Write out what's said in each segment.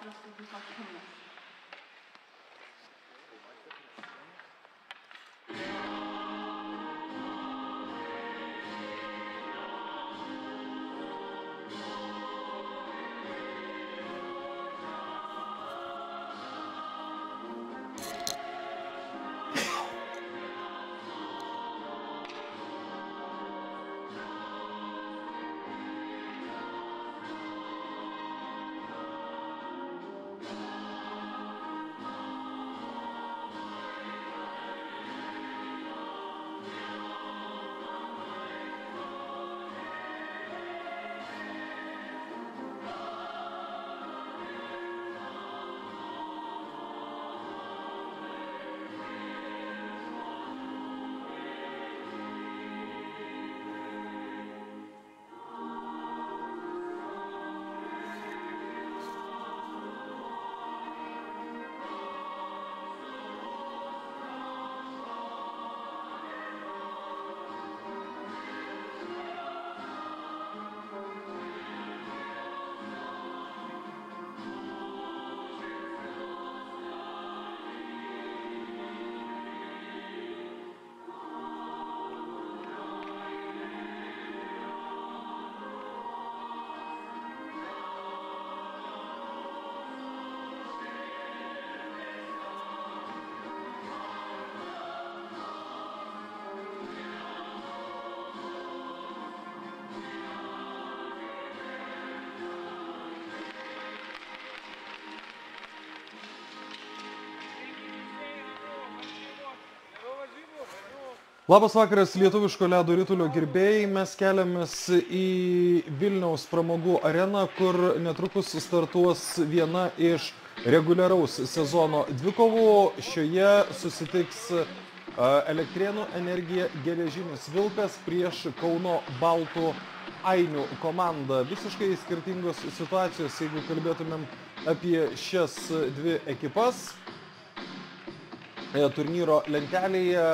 Apostol Ducha Konia. Labas vakaras lietuviško ledo rytulio gerbėjai. Mes keliamės į Vilniaus pramogų areną, kur netrukus startuos viena iš reguliaraus sezono dvikovų. Šioje susitiks Elektrienų energija geležinis vilkas prieš Kauno Baltų Ainių komandą. Visiškai skirtingos situacijos, jeigu kalbėtumėm apie šias dvi ekipas. E, turnyro lentelėje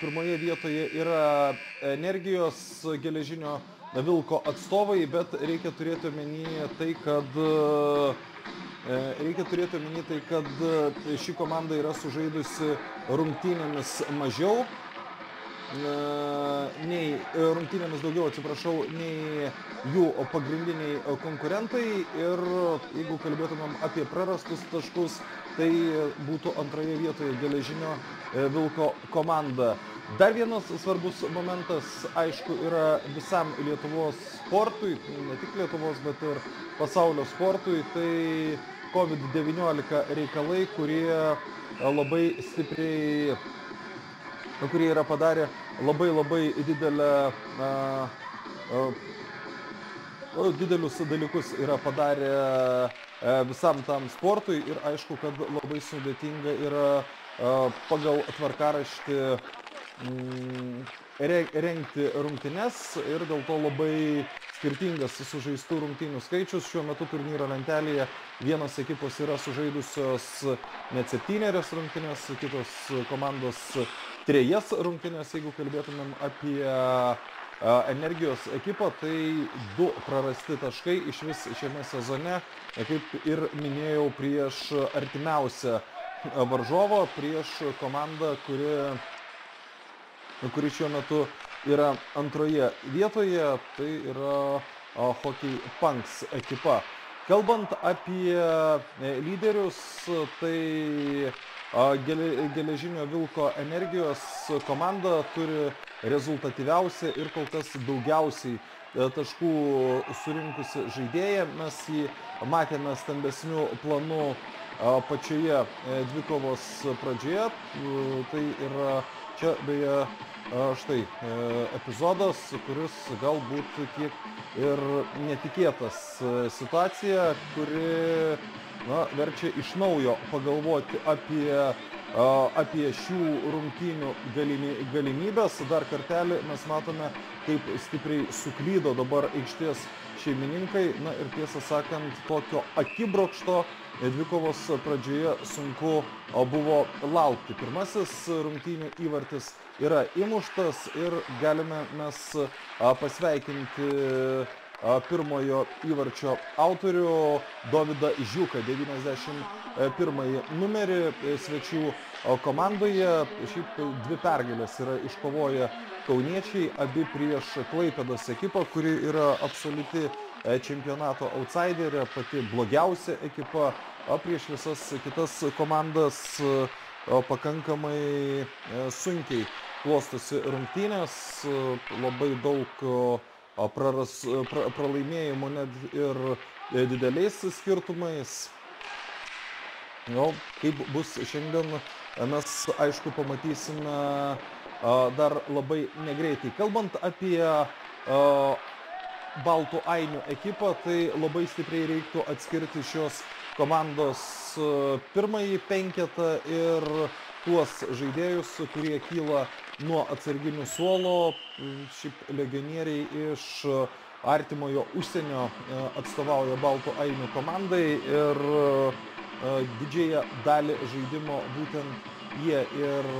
pirmoje vietoje yra energijos geležinio vilko atstovai, bet reikia turėti omenyje tai, kad e, reikia turėti omenyje tai, kad ši komanda yra sužaidusi rungtynėmis mažiau, e, nei e, rungtynėmis daugiau, atsiprašau, nei jų pagrindiniai konkurentai. Ir jeigu kalbėtumėm apie prarastus taškus, tai būtų antroje vietoje geležinio vilko komanda. Dar vienas svarbus momentas, aišku, yra visam Lietuvos sportui, ne tik Lietuvos, bet ir pasaulio sportui, tai COVID-19 reikalai, kurie labai stipriai, kurie yra padarę labai labai didelę a, a, didelius dalykus yra padarę e, visam tam sportui ir aišku, kad labai sudėtinga yra e, pagal tvarkaraštį mm, re- rengti rungtynes ir dėl to labai skirtingas sužaistų rungtynių skaičius. Šiuo metu turnyro lentelėje vienos ekipos yra sužaidusios net septynerias rungtynės, kitos komandos trejas rungtynės, jeigu kalbėtumėm apie energijos ekipą, tai du prarasti taškai iš vis šiame sezone, kaip ir minėjau, prieš artimiausią varžovą, prieš komandą, kuri, kuri šiuo metu yra antroje vietoje, tai yra a, Hockey Punks ekipa. Kalbant apie e, lyderius, tai geležinio vilko energijos komanda turi rezultatyviausią ir kol kas daugiausiai e, taškų surinkusi žaidėja. Mes jį matėme stambesnių planų pačioje e, dvikovos pradžioje. E, Tai yra čia beje a, štai e, epizodas, kuris galbūt kiek ir netikėtas e, situacija, kuri na, verčia iš naujo pagalvoti apie apie šių rungtynių galimybės. Dar kartelį mes matome, kaip stipriai suklydo dabar aikštės šeimininkai. Na ir tiesą sakant, tokio akibrokšto dvikovos pradžioje sunku buvo laukti. Pirmasis rungtynių įvartis yra įmuštas ir galime mes pasveikinti pirmojo įvarčio autorių Dovydą Žiūką, 91 numerį svečių komandoje. Šiaip dvi pergalės yra iškovoję kauniečiai, abi prieš Klaipėdos ekipą, kuri yra absoliuti čempionato outsiderė, pati blogiausia ekipa, o prieš visas kitas komandas pakankamai sunkiai klostosi rungtynės, labai daug praras, pra, pralaimėjimų net ir dideliais skirtumais. Nu, kaip bus šiandien, mes aišku pamatysime dar labai negreitai. Kalbant apie Baltų Ainių ekipą, tai labai stipriai reiktų atskirti šios komandos pirmąjį penketą ir tuos žaidėjus, kurie kyla nuo atsarginių suolo, šiaip legionieriai iš artimojo užsienio atstovauja Baltų Ainių komandai ir didžiąją dalį žaidimo būtent jie ir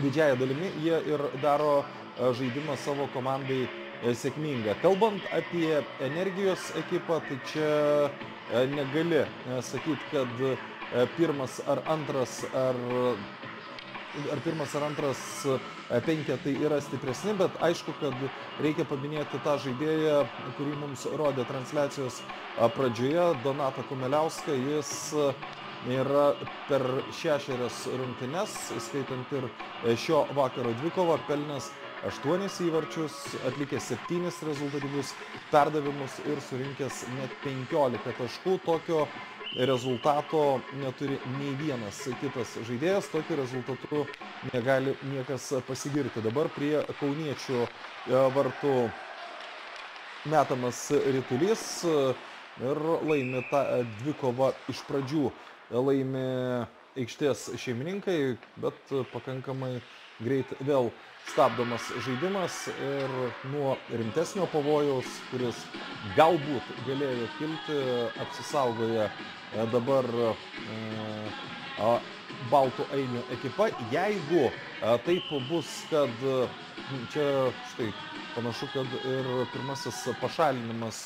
didžiąją dalimi jie ir daro žaidimą savo komandai sėkmingą. Kalbant apie energijos ekipą, tai čia negali sakyti, kad pirmas ar antras ar ar pirmas ar antras penketai yra stipresni, bet aišku, kad reikia paminėti tą žaidėją, kurį mums rodė transliacijos pradžioje, Donatą Kumeliauską. Jis yra per šešerias rungtynes, skaitant ir šio vakaro dvikovą, pelnęs aštuonis įvarčius, atlikęs septynis rezultatyvius perdavimus ir surinkęs net penkiolika taškų. Tokio rezultato neturi nei vienas kitas žaidėjas, tokiu rezultatu negali niekas pasigirti. Dabar prie kauniečių vartų metamas rytulys ir laimi tą dvikovą iš pradžių. Laimi aikštės šeimininkai, bet pakankamai greit vėl stabdomas žaidimas ir nuo rimtesnio pavojaus, kuris galbūt galėjo kilti, apsisaugoja dabar Baltų Ainių ekipa. Jeigu taip bus, kad čia štai panašu, kad ir pirmasis pašalinimas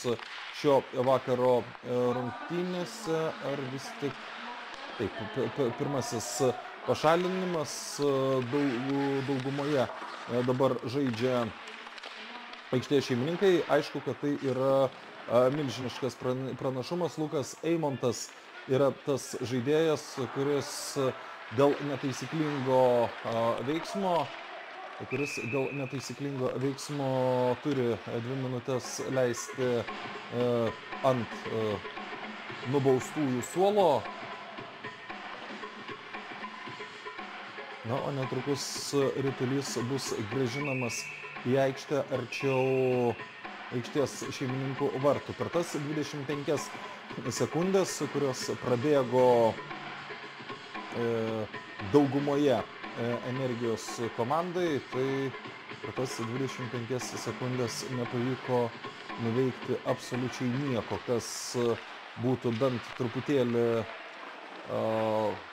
šio vakaro rungtynėse, ar vis tik taip, pirmasis pašalinimas daugumoje dabar žaidžia aikštės šeimininkai. Aišku, kad tai yra milžiniškas pranašumas. Lukas Eimontas yra tas žaidėjas, kuris dėl netaisyklingo veiksmo, kuris dėl netaisyklingo veiksmo turi dvi minutės leisti ant nubaustųjų suolo. Na, o netrukus rytulys bus gražinamas į aikštę arčiau aikštės šeimininkų vartų. Per tas 25 sekundės, kurios prabėgo e, daugumoje e, energijos komandai, tai per tas 25 sekundės nepavyko nuveikti absoliučiai nieko, kas būtų bent truputėlį uh,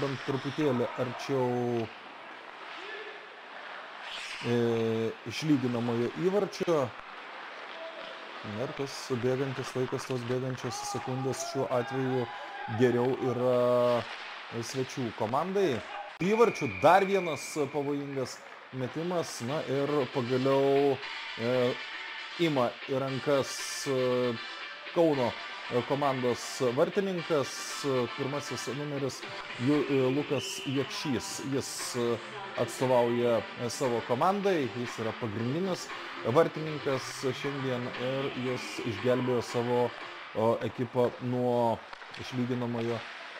bent truputėlį arčiau e, išlyginamojo įvarčio. Ir tas bėgantis laikas, tos bėgančios sekundės šiuo atveju geriau yra svečių komandai. Įvarčių dar vienas pavojingas metimas, na ir pagaliau e, ima į rankas e, Kauno komandos vartininkas, pirmasis numeris Lukas Jekšys. Jis atstovauja savo komandai, jis yra pagrindinis vartininkas šiandien ir jis išgelbėjo savo ekipą nuo išlyginamojo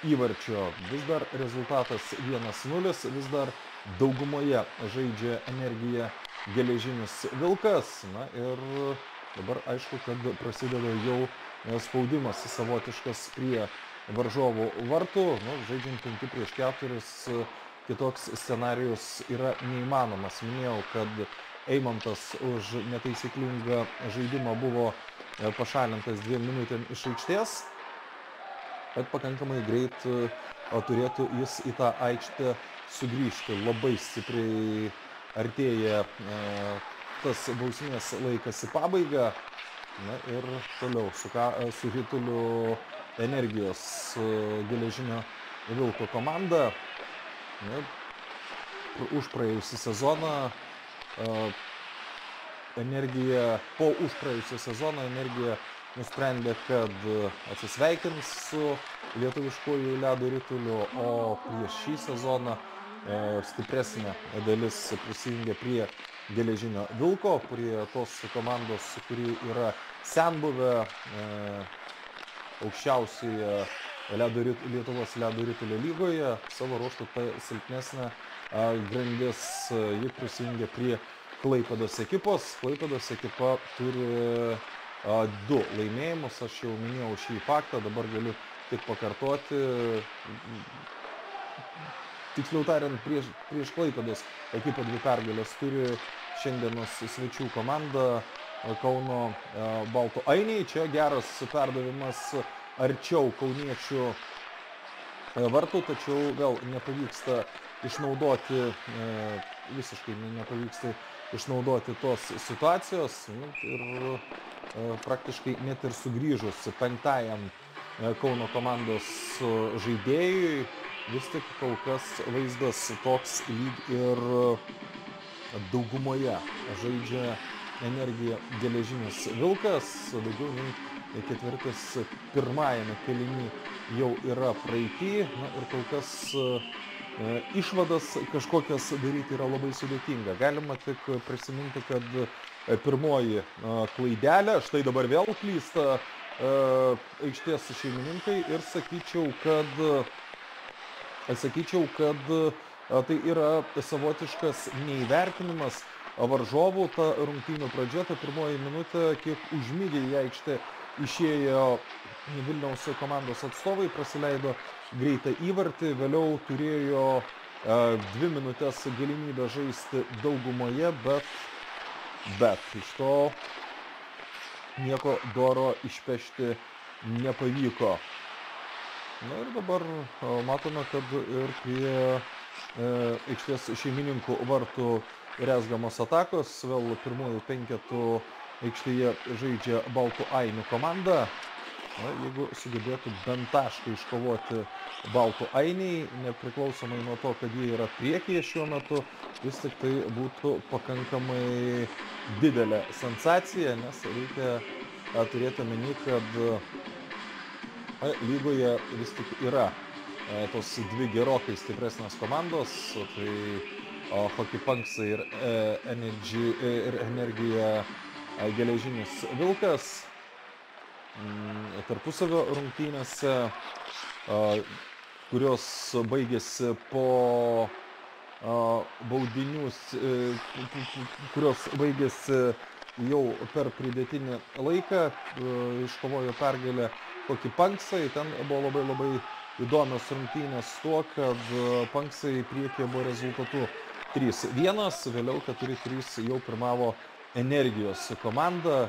įvarčio. Vis dar rezultatas 1-0, vis dar daugumoje žaidžia energija geležinis vilkas. Na ir dabar aišku, kad prasideda jau spaudimas savotiškas prie varžovų vartų, nu, žaidžiant 5 prieš 4, kitoks scenarius yra neįmanomas. Minėjau, kad Eimantas už netaisyklingą žaidimą buvo pašalintas dviem minutėm iš aikštės, bet pakankamai greit turėtų jis į tą aikštę sugrįžti. Labai stipriai artėja tas bausmės laikas į pabaigą. Na ir toliau su, ką, su Hituliu energijos geležinio Vilko komanda. Na, už praėjusią sezoną energija, po už praėjusią sezoną energija nusprendė, kad atsisveikins su lietuviškųjų ledo rituliu, o prieš šį sezoną e, stipresnė dalis prisijungė prie geležinio vilko, prie tos komandos, kuri yra senbuvę e, aukščiausioje ledo, Lietuvos ledo ritulio lygoje, savo ruoštų ta silpnesnė grandis, ji prisijungė prie Klaipados ekipos. Klaipados ekipa turi a, du laimėjimus, aš jau minėjau šį faktą, dabar galiu tik pakartoti. Tiksliau tariant, prieš, prieš Klaipados ekipą dvi pergalės turi šiandienos svečių komanda Kauno Baltų Ainiai. Čia geras perdavimas arčiau kauniečių e, vartų, tačiau vėl nepavyksta išnaudoti, e, visiškai nepavyksta išnaudoti tos situacijos nu, ir e, praktiškai net ir sugrįžus penktajam Kauno komandos žaidėjui, vis tik kol kas vaizdas toks lyg ir daugumoje žaidžia energija geležinis vilkas, daugiau nei ketvirtis pirmajame keliny jau yra praeity na ir kol kas e, išvadas kažkokias daryti yra labai sudėtinga. Galima tik prisiminti, kad e, pirmoji e, klaidelė, štai dabar vėl klysta aikštės šeimininkai ir sakyčiau, kad, sakyčiau, kad tai yra savotiškas neįvertinimas varžovų, ta rungtynių pradžia, ta pirmoji minutė, kiek užmygė į aikštę išėjo Vilniaus komandos atstovai, praleido greitą įvartį, vėliau turėjo dvi minutės galimybę žaisti daugumoje, bet, bet iš to nieko doro išpešti nepavyko. Na ir dabar matome, kad ir prie aikštės šeimininkų vartų rezgamos atakos, vėl pirmųjų penketų aikštėje žaidžia Baltų Ainių komanda. Na, jeigu sugebėtų bent tašką iškovoti Baltų Ainiai, nepriklausomai nuo to, kad jie yra priekyje šiuo metu, vis tik tai būtų pakankamai didelė sensacija, nes reikia a, turėti meni, kad a, lygoje vis tik yra tos dvi gerokai stipresnės komandos, tai o, Hockey Punks ir, e, energy, e, ir Energija geležinis vilkas. Mm, tarpusavio rungtynėse, kurios baigėsi po baudinius, e, kurios baigėsi jau per pridėtinį laiką, e, iškovojo pergalę kokį panksai, ten buvo labai labai įdomios rungtynės tuo, kad panksai priekė buvo rezultatu 3-1, vėliau 4-3 jau pirmavo energijos komanda,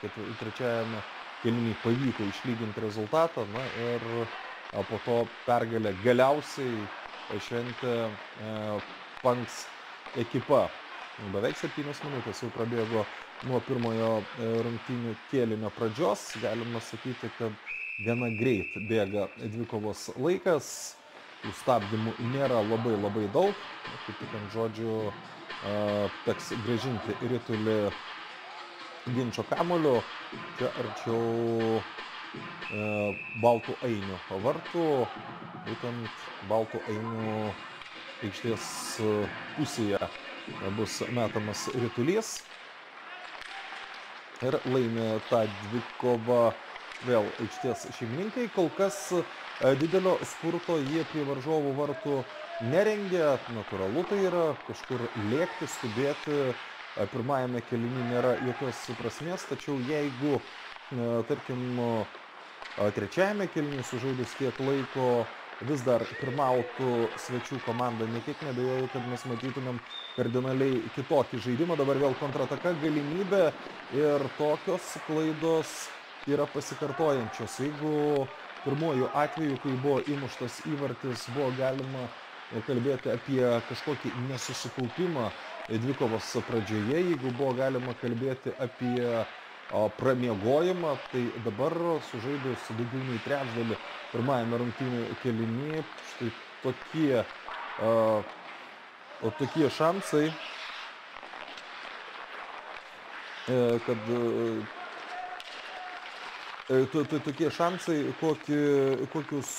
kad trečiajame keliniui pavyko išlyginti rezultatą, na ir po to pergalę galiausiai šventė e, Panks ekipa. Beveik septynios minutės jau prabėgo nuo pirmojo e, rungtynių kėlinio pradžios. Galima sakyti, kad gana greit bėga dvikovos laikas. Tų stabdymų nėra labai labai daug. Kaip tik ant žodžių teks grąžinti ritulį ginčio kamulio, čia arčiau e, baltų ainių vartų, būtent baltų ainių aikštės pusėje bus metamas ritulys ir laimė tą dvikovą vėl aikštės šeimininkai. Kol kas e, didelio spurto jie prie varžovų vartų nerengia, natūralu tai yra, kažkur lėkti, skubėti, pirmajame keliny nėra jokios prasmės, tačiau jeigu, tarkim, trečiajame keliny sužaidus tiek laiko vis dar pirmautų svečių komanda, nekiek nebejoju, kad mes matytumėm kardinaliai kitokį žaidimą, dabar vėl kontrataka galimybė ir tokios klaidos yra pasikartojančios. Jeigu pirmuoju atveju, kai buvo įmuštas įvartis, buvo galima kalbėti apie kažkokį nesusikaupimą dvikovos pradžioje, jeigu buvo galima kalbėti apie pramiegojimą, tai dabar sužaidus daugiau nei trečdalį pirmajame rungtynių kelinyje, štai tokie, o tokie šansai, e, kad e, tokie šansai, kokius,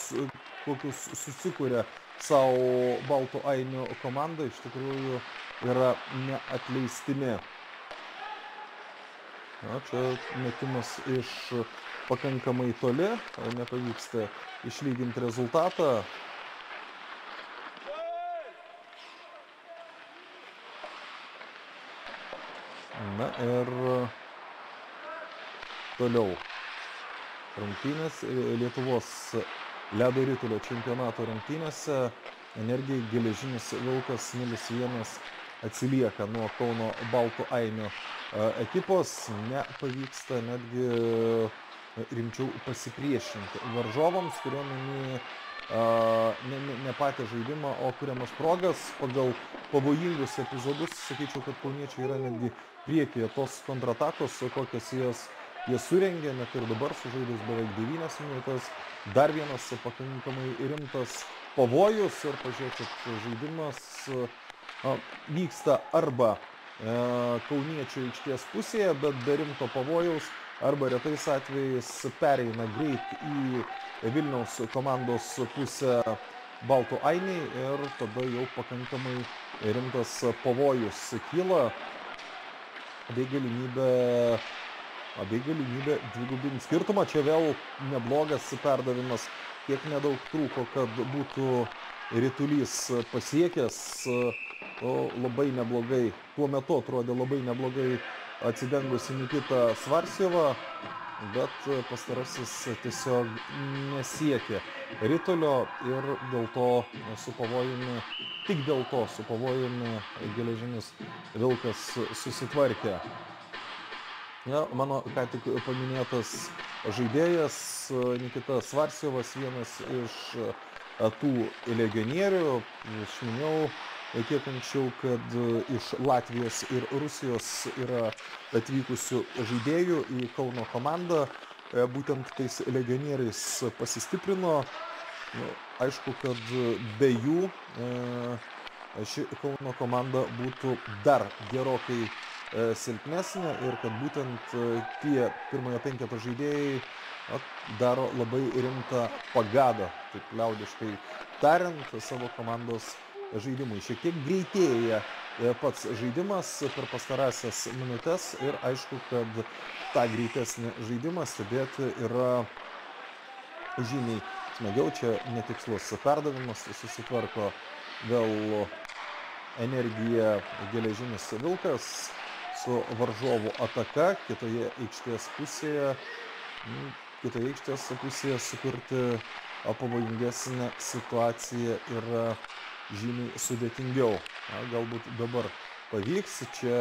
kokius susikūrė savo baltų ainių komanda, iš tikrųjų yra neatleistini. Na, čia metimas iš pakankamai toli, nepavyksta išlyginti rezultatą. Na ir toliau. Rungtynės Lietuvos ledo rytulio čempionato rungtynėse. Energijai geležinis vilkas 0-1 atsilieka nuo Kauno Baltų Ainio ekipos, nepavyksta netgi rimčiau pasipriešinti varžovams, turiuomenį ne, ne, ne patį žaidimą, o kuriamas progas. Pagal pavojingus epizodus, sakyčiau, kad kauniečiai yra netgi priekyje tos kontratakos, kokias jas jie surengė, net ir dabar sužaidus beveik 9 minutės, dar vienas pakankamai rimtas pavojus ir pažiūrėkit, žaidimas a, vyksta arba e, kauniečių aikštės pusėje, bet be rimto pavojaus, arba retais atvejais pereina greit į Vilniaus komandos pusę Baltų Ainiai ir tada jau pakankamai rimtas pavojus kyla bei galimybė bei galimybė dvigubinti skirtumą. Čia vėl neblogas perdavimas, kiek nedaug trūko, kad būtų rytulys pasiekęs o, labai neblogai. Tuo metu atrodė labai neblogai atsidengusi Nikita Svarsieva, bet pastarasis tiesiog nesiekė rytulio ir dėl to su pavojumi, tik dėl to su pavojumi geležinis vilkas susitvarkė. Ja, mano ką tik paminėtas žaidėjas Nikita Svarsievas, vienas iš tų legionierių, aš minėjau kiek anksčiau, kad iš Latvijos ir Rusijos yra atvykusių žaidėjų į Kauno komandą, būtent tais legionieriais pasistiprino. Nu, aišku, kad be jų ši Kauno komanda būtų dar gerokai silpnesnė ir kad būtent tie pirmojo penketo žaidėjai daro labai rimtą pagadą, taip liaudiškai tariant, savo komandos žaidimui. Šiek tiek greitėja pats žaidimas per pastarąsias minutės ir aišku, kad tą greitesnį žaidimą stebėti yra žymiai smagiau. Čia netikslus perdavimas susitvarko vėl energija geležinis vilkas su varžovų ataka kitoje aikštės pusėje kitoje aikštės pusėje sukurti pavojingesnę situaciją yra žymiai sudėtingiau. Na, galbūt dabar pavyks, čia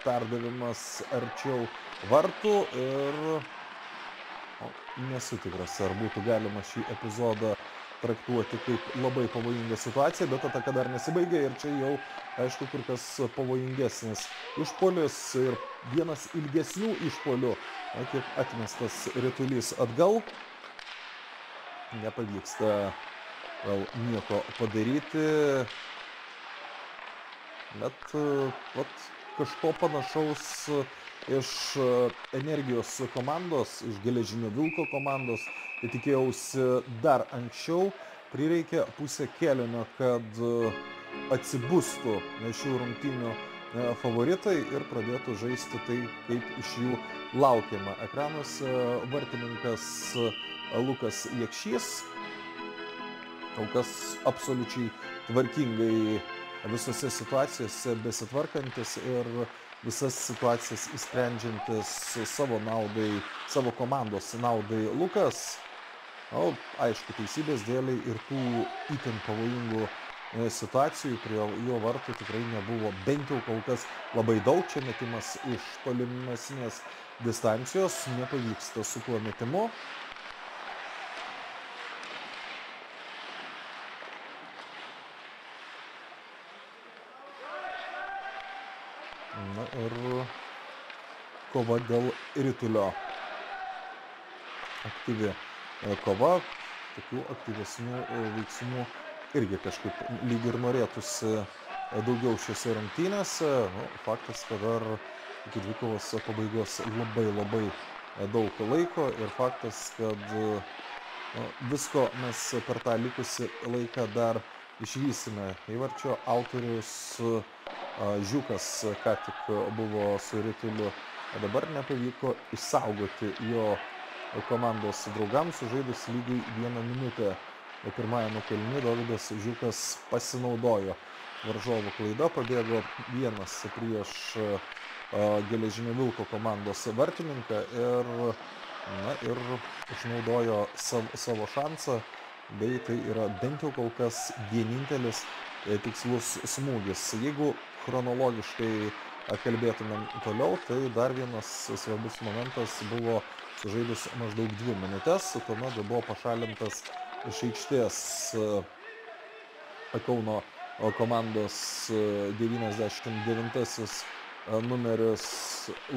perdavimas arčiau vartų ir o, nesu tikras, ar būtų galima šį epizodą traktuoti kaip labai pavojingą situaciją, bet ataka dar nesibaigė ir čia jau, aišku, kur kas pavojingesnis išpolis ir vienas ilgesnių išpolių, na, kiek atmestas rytulys atgal, nepavyksta gal nieko padaryti, bet vat, kažko panašaus iš energijos komandos, iš geležinio vilko komandos, tai tikėjausi dar anksčiau, prireikė pusę kėlinio, kad atsibustų šių rungtynių favoritai ir pradėtų žaisti tai, kaip iš jų laukiama. Ekranuose vartininkas Lukas Jekšys, kol kas absoliučiai tvarkingai visose situacijose besitvarkantis ir visas situacijas įsprendžiantis savo naudai, savo komandos naudai Lukas. O, aišku, teisybės dėliai ir tų itin pavojingų situacijų prie jo vartų tikrai nebuvo bent jau kol kas labai daug. Čia metimas iš tolimesnės distancijos, nepavyksta su tuo metimu. Na ir kova dėl rytulio. Aktyvi e, kova, tokių aktyvesnių e, veiksmų irgi kažkaip lyg ir norėtųsi e, daugiau šiuose rungtynėse. Nu, faktas, kad dar iki dvikovos pabaigos labai labai daug laiko ir faktas, kad nu, visko mes per tą likusį laiką dar išvysime. Įvarčio autorius Žiūkas ką tik buvo su rytuliu, dabar nepavyko išsaugoti jo komandos draugams, sužaidus lygiai vieną minutę. Pirmajame kelni Davidas Žiūkas pasinaudojo varžovų klaida, pabėgo vienas prieš geležinio vilko komandos vartininką ir, na, ir išnaudojo savo, savo šansą, bei tai yra bent jau kol kas vienintelis e, tikslus smūgis. Jeigu chronologiškai kalbėtumėm toliau, tai dar vienas svarbus momentas buvo sužaidus maždaug dvi minutės, tuomet buvo pašalintas iš aikštės Kauno komandos 99 numeris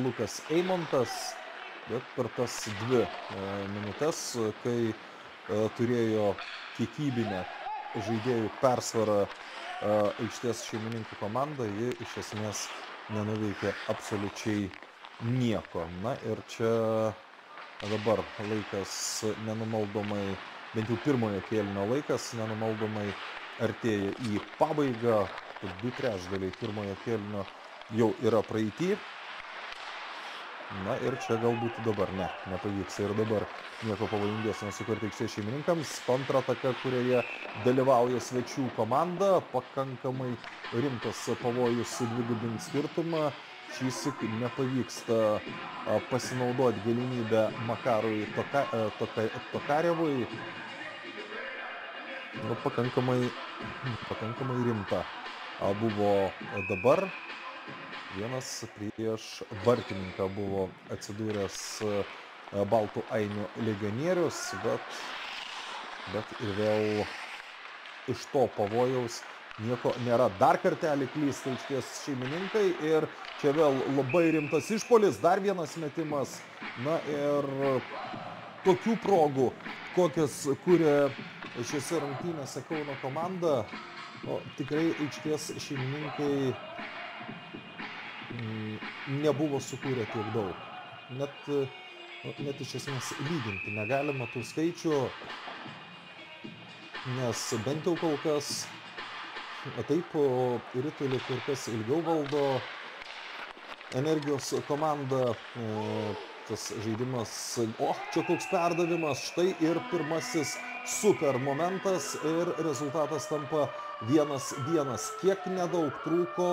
Lukas Eimontas, bet per tas dvi minutės, kai turėjo kiekybinę žaidėjų persvarą aikštės šeimininkų komanda, ji iš esmės nenuveikė absoliučiai nieko. Na ir čia dabar laikas nenumaldomai, bent jau pirmojo kėlinio laikas nenumaldomai artėja į pabaigą, du trečdaliai pirmojo kėlinio jau yra praeitį. Na ir čia galbūt dabar ne, nepavyks ir dabar nieko pavojingesnio sukurti aikštės šeimininkams. Kontrataka, kurioje dalyvauja svečių komanda, pakankamai rimtas pavojus dvigubinti skirtumą. Šįsik nepavyksta pasinaudoti galimybę Makarui Toka, Toka, Tokarevui. Nu, pakankamai, pakankamai rimta buvo dabar vienas prieš vartininką buvo atsidūręs e, baltų ainių legionierius, bet, bet ir vėl iš to pavojaus nieko nėra. Dar kartelį klysta aikštės šeimininkai ir čia vėl labai rimtas išpolis, dar vienas metimas. Na ir tokių progų, kokias kuria šiuose rungtynėse Kauno komanda, o, tikrai aikštės šeimininkai nebuvo sukūrę tiek daug. Net, net iš esmės lyginti negalima tų skaičių, nes bent jau kol kas taip rytulį kur kas ilgiau valdo energijos komanda, tas žaidimas, o čia koks perdavimas, štai ir pirmasis super momentas ir rezultatas tampa vienas vienas. Kiek nedaug trūko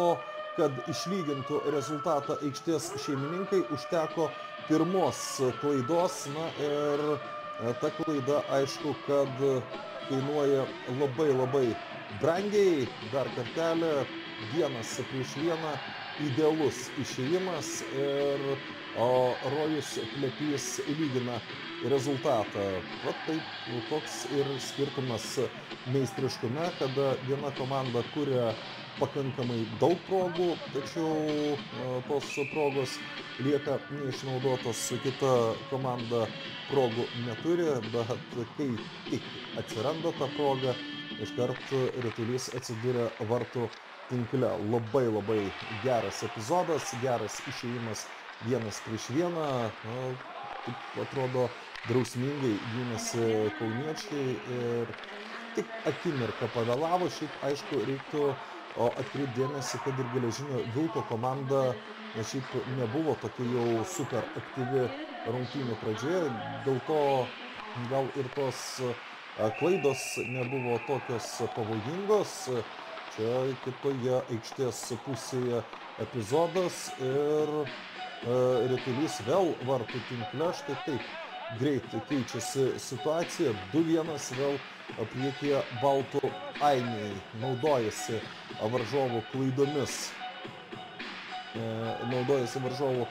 kad išlygintų rezultatą aikštės šeimininkai užteko pirmos klaidos. Na ir e, ta klaida aišku kad kainuoja labai labai brangiai. Dar kartelį vienas prieš vieną idealus išėjimas ir o rojus plepys lygina rezultatą. Vat taip toks ir skirtumas meistriškume kada viena komanda kuria pakankamai daug progų, tačiau e, tos progos lieka neišnaudotos, kita komanda progų neturi, bet kai tik atsiranda ta proga, iškart rytulys atsiduria vartų tinkle. Labai labai geras epizodas, geras išėjimas vienas prieš vieną. Na, taip atrodo drausmingai gynėsi kauniečiai ir tik akimirką pavėlavo, šiaip aišku reiktų o atkreipt dėmesį kad ir geležinio vilko komanda na šiaip nebuvo tokia jau super aktyvi rungtynių pradžioje. Dėl to gal ir tos klaidos nebuvo tokios pavojingos. Čia kitoje aikštės pusėje epizodas ir ritulys vėl vartų tinkle. Štai taip greit keičiasi situacija du vienas vėl priekyje baltų ainiai naudojasi varžovų klaidomis. E, naudojasi varžovų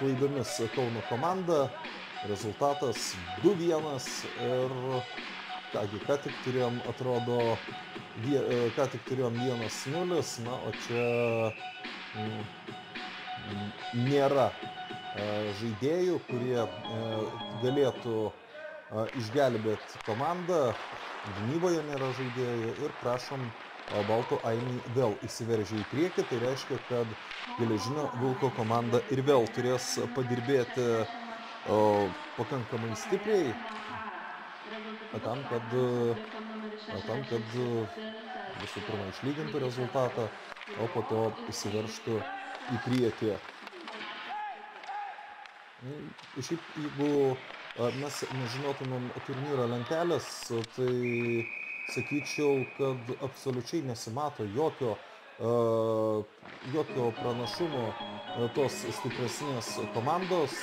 klaidomis Kauno komanda. Rezultatas 2-1 ir kągi, ką tik turėjom, atrodo, vie, ką tik turėjom 1-0, na, o čia mm, nėra e, žaidėjų, kurie e, galėtų išgelbėti komandą, gynyboje nėra žaidėjų ir prašom Baltų Ainį vėl įsiveržė į priekį, tai reiškia, kad geležinio Vilko komanda ir vėl turės padirbėti o, pakankamai stipriai. Tam, kad, tam, kad visų pirma išlygintų rezultatą, o po to įsiverštų į priekį. Šiaip, jeigu mes nežinotumėm turnyro lentelės, tai sakyčiau, kad absoliučiai nesimato jokio, jokio pranašumo tos stipresnės komandos,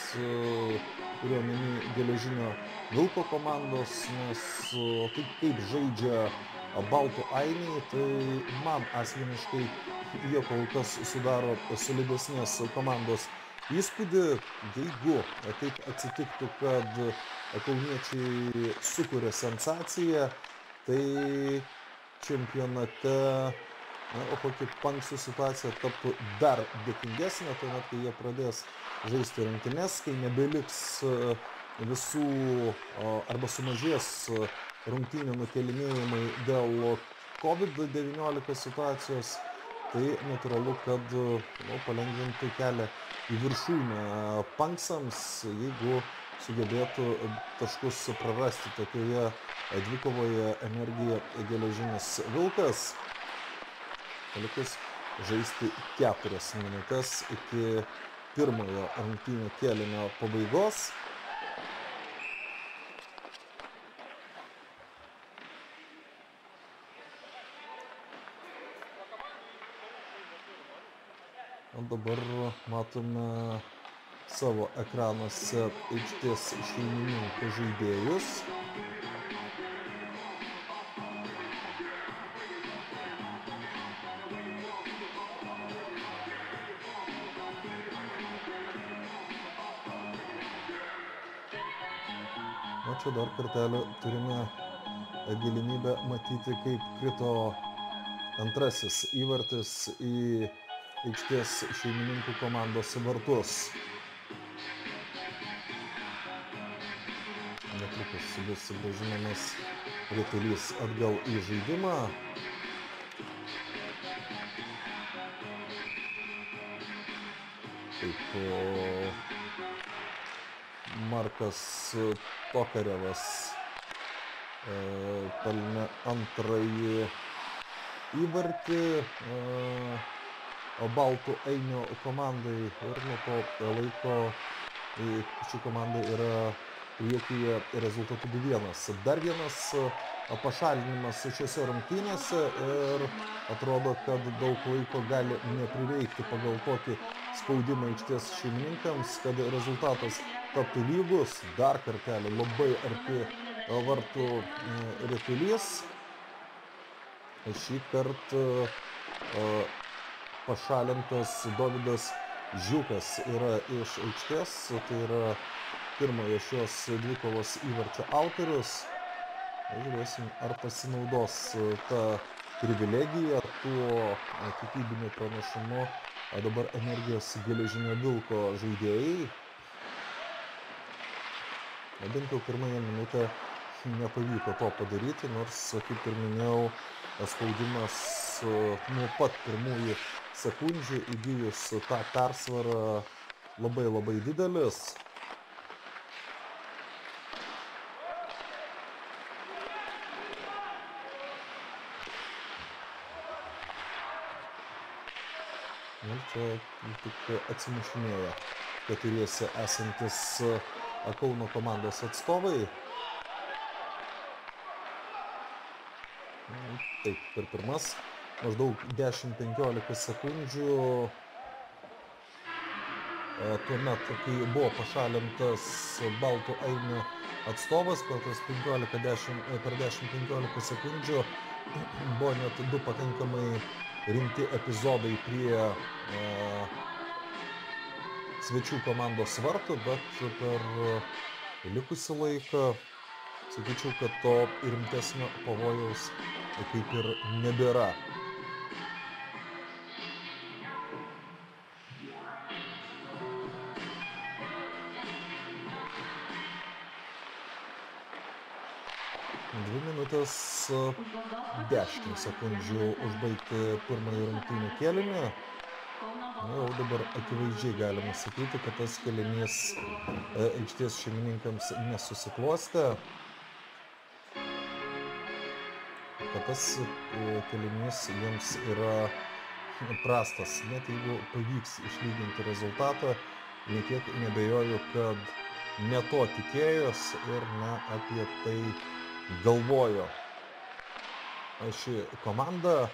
turiu omeny geležinio vilko komandos, nes taip kaip žaidžia baltų ainiai, tai man asmeniškai jie kol kas sudaro solidesnės komandos įspūdį, jeigu taip atsitiktų, kad kauniečiai sukuria sensaciją, tai čempionate, na, o kokia panksų situacija taptų dar dėkingesnė, tuomet, kai jie pradės žaisti rungtynes, kai nebeliks visų arba sumažės rungtynių nukelinėjimai dėl COVID-19 situacijos, tai natūralu, kad nu, palengvintų kelią į viršūnę panksams, jeigu sugebėtų taškus prarasti tokioje dvikovoje energija geležinis vilkas. Palikus žaisti keturias minutės iki pirmojo rungtynių kėlinio pabaigos. Dabar matome savo ekranuose aikštės šeimininkų žaidėjus. O čia dar kartelį turime galimybę matyti, kaip krito antrasis įvartis į aikštės šeimininkų komandos vartus. Netrukus bus sugražinamas rytulys atgal į žaidimą. Taip, Markas Tokarevas pelnė antrąjį įvartį baltų ainio komandai ir nuo to laiko ši komanda yra priekyje rezultatu 2-1. Dar vienas pašalinimas šiuose rungtynėse ir atrodo, kad daug laiko gali neprireikti pagal tokį spaudimą aikštės šeimininkams, kad rezultatas taptų lygus. Dar kartelį labai arti vartų rytulys. Šį kartą pašalintas Dovydas Žiūkas yra iš aikštės, tai yra pirmojo šios dvikovos įvarčio autorius. Žiūrėsim, ar pasinaudos tą privilegiją, tuo kiekybiniu pranašumu dabar energijos geležinio vilko žaidėjai. Bent jau pirmąją minutę nepavyko to padaryti, nors, kaip ir minėjau, spaudimas nuo pat pirmųjų sekundžių įgyjus tą persvarą labai labai didelis. Ir čia tik atsimušinėja keturiese esantis Kauno komandos atstovai. Taip, per pirmas maždaug 10-15 sekundžių tuomet, kai buvo pašalintas Baltų Ainio atstovas, per tas 15, per 10-15 sekundžių buvo net du pakankamai rimti epizodai prie e, svečių komandos vartų, bet per likusį laiką sakyčiau, kad to rimtesnio pavojaus kaip ir nebėra. 10 sekundžių užbaigti pirmąjį rungtynių kėlinį. Na, jau dabar akivaizdžiai galima sakyti, kad tas kėlinys e, aikštės šeimininkams nesusiklostė. Kad tas e, kėlinys jiems yra prastas. Net jeigu pavyks išlyginti rezultatą, niekiek nebejoju, kad ne to tikėjos ir ne apie tai galvojo. Ši komanda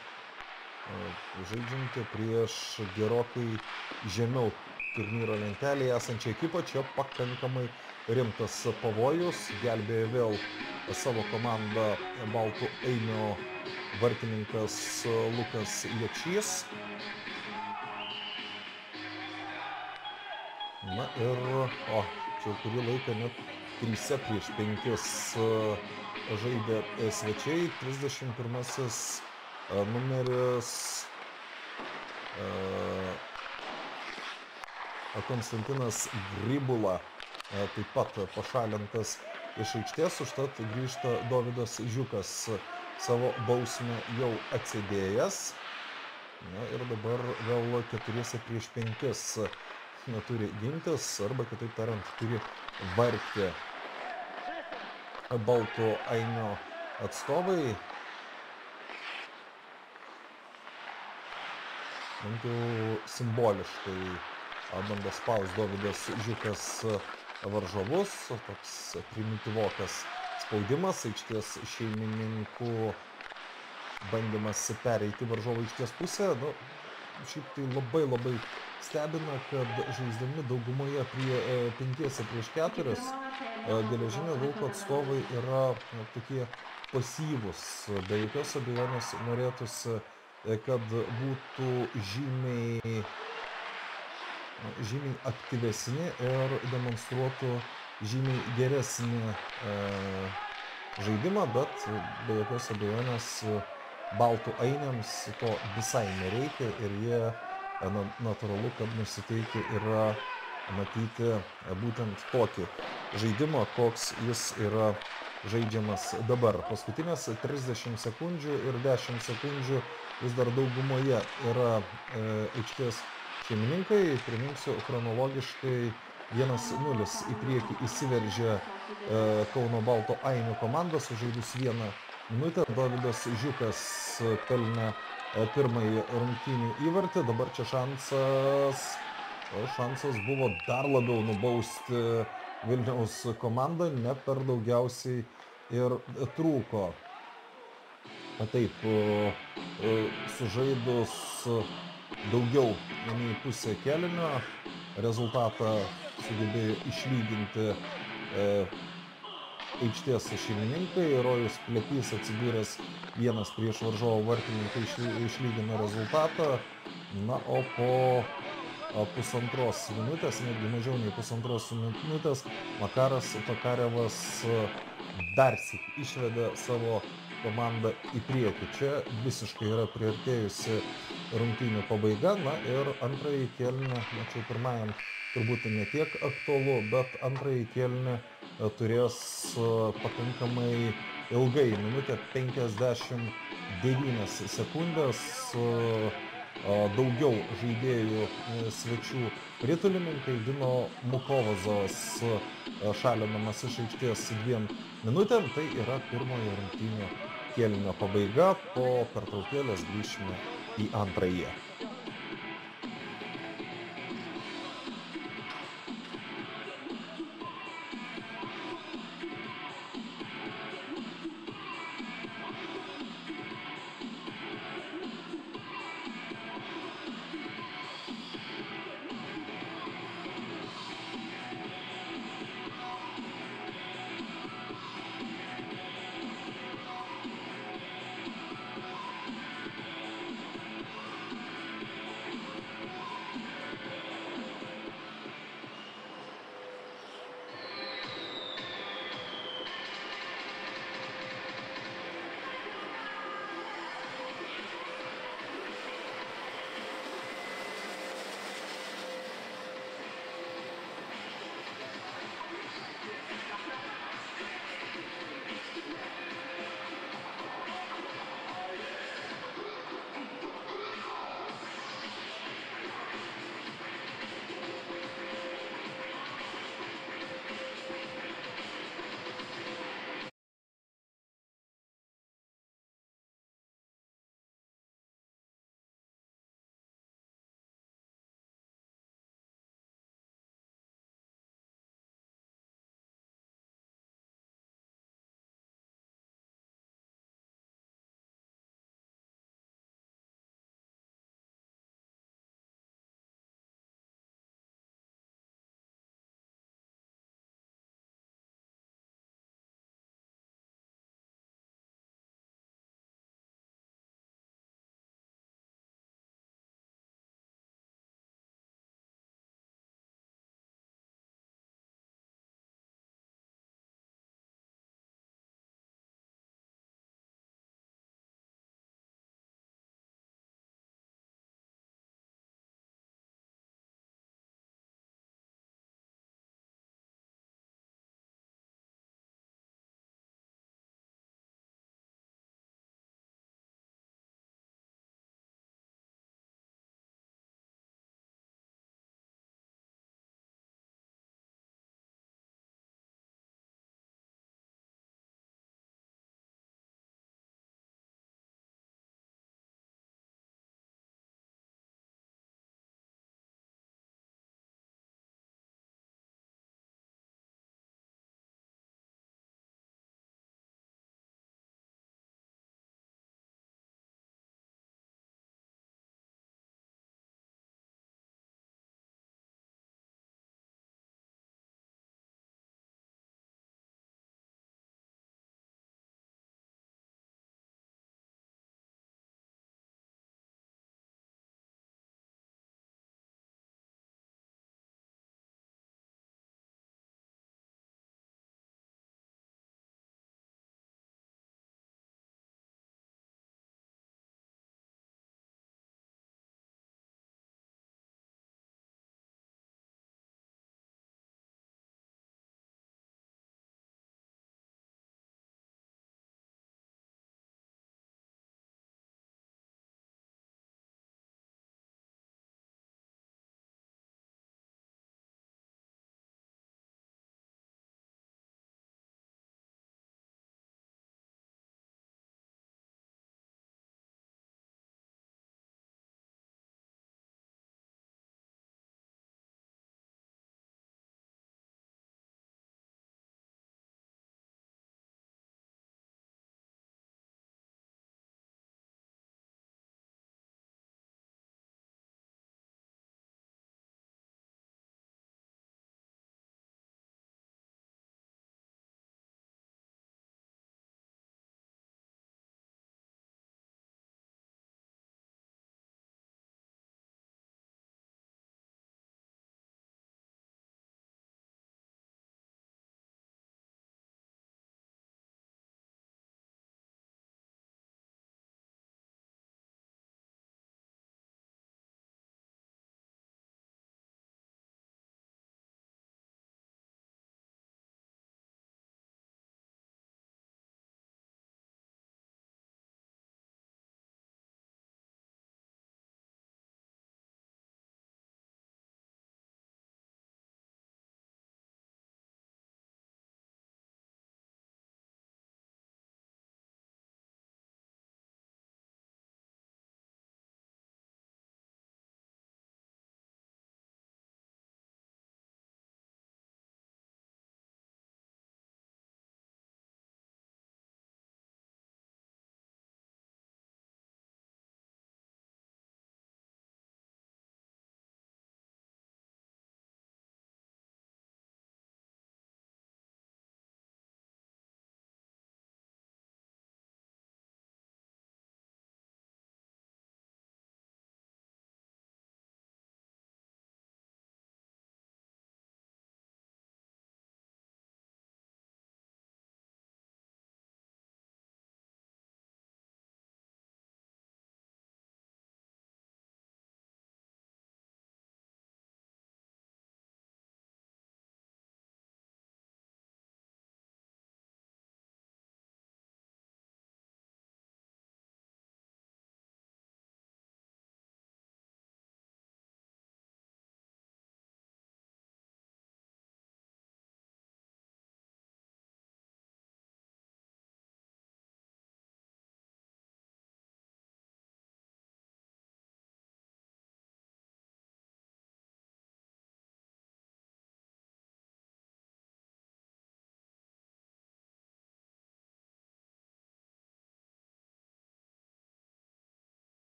žaidžianti prieš gerokai žemiau turnyro lentelėje esančią ekipą, čia pakankamai rimtas pavojus, gelbėjo vėl savo komandą Baltų Einio vartininkas Lukas Ječys. Na ir, o, čia kurį laiką net 3 prieš 5 žaidė svečiai, 31 numeris Konstantinas Grybula taip pat pašalintas iš aikštės, užtat grįžta Davidas Žiukas savo bausmę jau atsidėjęs. Na ir dabar vėl keturiese prieš penkis neturi gintis, arba kitaip tariant, turi vargti Baltų Ainio atstovai. Bent jau simboliškai bando spaus Davidas Žiukas varžovus, toks primityvokas spaudimas, aikštės šeimininkų bandymas pereiti varžovo aikštės pusę. Nu, šiaip tai labai labai stebina, kad žaisdami daugumoje prie e, penkiese prieš keturias, e, geležinio vilko atstovai yra tokie pasyvus. Be jokios abejonės norėtųsi, e, kad būtų žymiai žymiai aktyvesni ir demonstruotų žymiai geresnį e, žaidimą, bet be jokios abejonės baltų ainiams to visai nereikia ir jie na, natūralu, kad nusiteikę yra matyti būtent tokį žaidimą, koks jis yra žaidžiamas dabar. Paskutinės 30 sekundžių ir 10 sekundžių vis dar daugumoje yra e, aikštės šeimininkai, priminsiu, chronologiškai 1-0 į priekį įsiveržė e, Kauno Balto Ainių komanda, sužaidus vieną minutę. Davidas Žiukas pelnė e, pirmąjį rungtynių įvartį, dabar čia šansas, šansas buvo dar labiau nubausti Vilniaus komandą, ne per daugiausiai ir trūko. Taip, sužaidus daugiau nei pusę kelinio. Rezultatą sugebėjo išlyginti e, aikštės šeimininkai. Rojus Plepys atsidūręs vienas prieš varžovo vartininką iš, išlygino rezultatą. Na, o po pusantros minutės, netgi mažiau nei pusantros minutės, Makaras Tokarevas dar sik išvedė savo komandą į priekį. Čia visiškai yra priartėjusi rungtynių pabaiga. Na ir antrąjį kėlinį, na čia pirmajam turbūt ne tiek aktualu, bet antrąjį kėlinį e, turės e, pakankamai ilgai, minutė 59 sekundės, e, daugiau žaidėjų svečių ritulininkai Dino Mukovazas šalinamas iš aikštės dviem minutėm, tai yra pirmojo rungtynio kėlinio pabaiga, po pertraukėlės grįšime į antrąjį.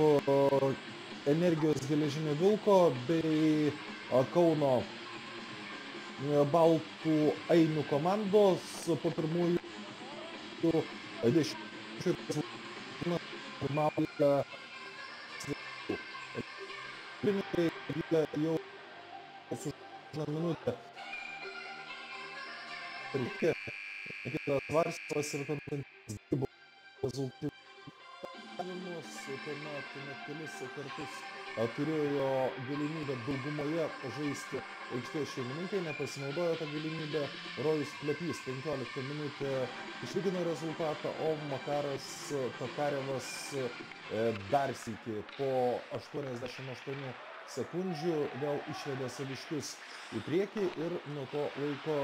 O, energijos geležinio vilko bei Kauno e, Baltų Ainių komandos po pirmųjų dešimčių pirmauja Pirmininkai jau su minutę. Reikia, kitas svarstymas ir kontentas dirbo rezultatyvius, tuomet kelis kartus turėjo galimybę daugumoje žaisti aikštės šeimininkai, nepasinaudojo tą galimybę, Rojus Plepys 15 minutę išlygino rezultatą, o Makaras Takarevas e, dar sykį po 88 sekundžių vėl išvedė saviškius į priekį ir nuo to laiko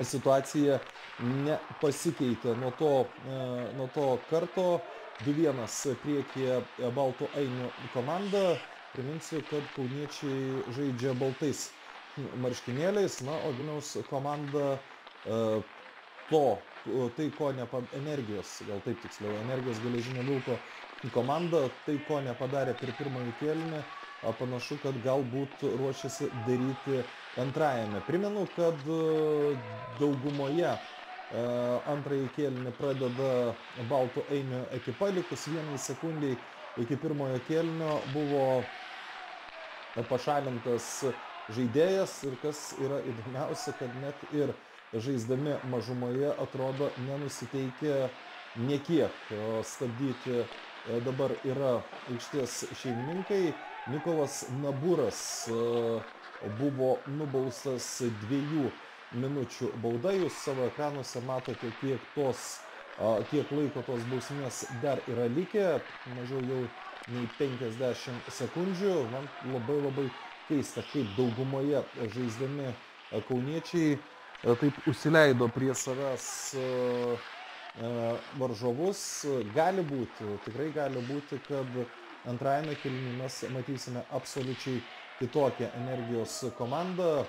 situacija nepasikeitė. Nuo to, e, nuo to karto 2-1 priekyje Baltų Ainių komanda. Priminsiu, kad kauniečiai žaidžia baltais marškinėliais, na, o Vilniaus komanda e, to, tai ko nepa, energijos, gal taip tiksliau, energijos geležinio vilko komanda, tai ko nepadarė per pirmąjį kėlinį, panašu, kad galbūt ruošiasi daryti antrajame. Primenu, kad e, daugumoje e, antrąjį kėlinį pradeda Baltų Einio ekipa, likus vienai sekundiai iki pirmojo kėlinio buvo pašalintas žaidėjas ir kas yra įdomiausia, kad net ir žaisdami mažumoje atrodo nenusiteikę niekiek stabdyti dabar yra aikštės šeimininkai. Nikolas Naburas buvo nubaustas dviejų minučių bauda. Jūs savo ekranuose matote, kiek, tos, kiek laiko tos bausmės dar yra likę. Mažiau jau nei 50 sekundžių. Man labai labai keista, kaip daugumoje žaisdami kauniečiai taip užsileido prie savęs varžovus. Gali būti, tikrai gali būti, kad antrajame kelnyje mes matysime absoliučiai kitokią energijos komandą.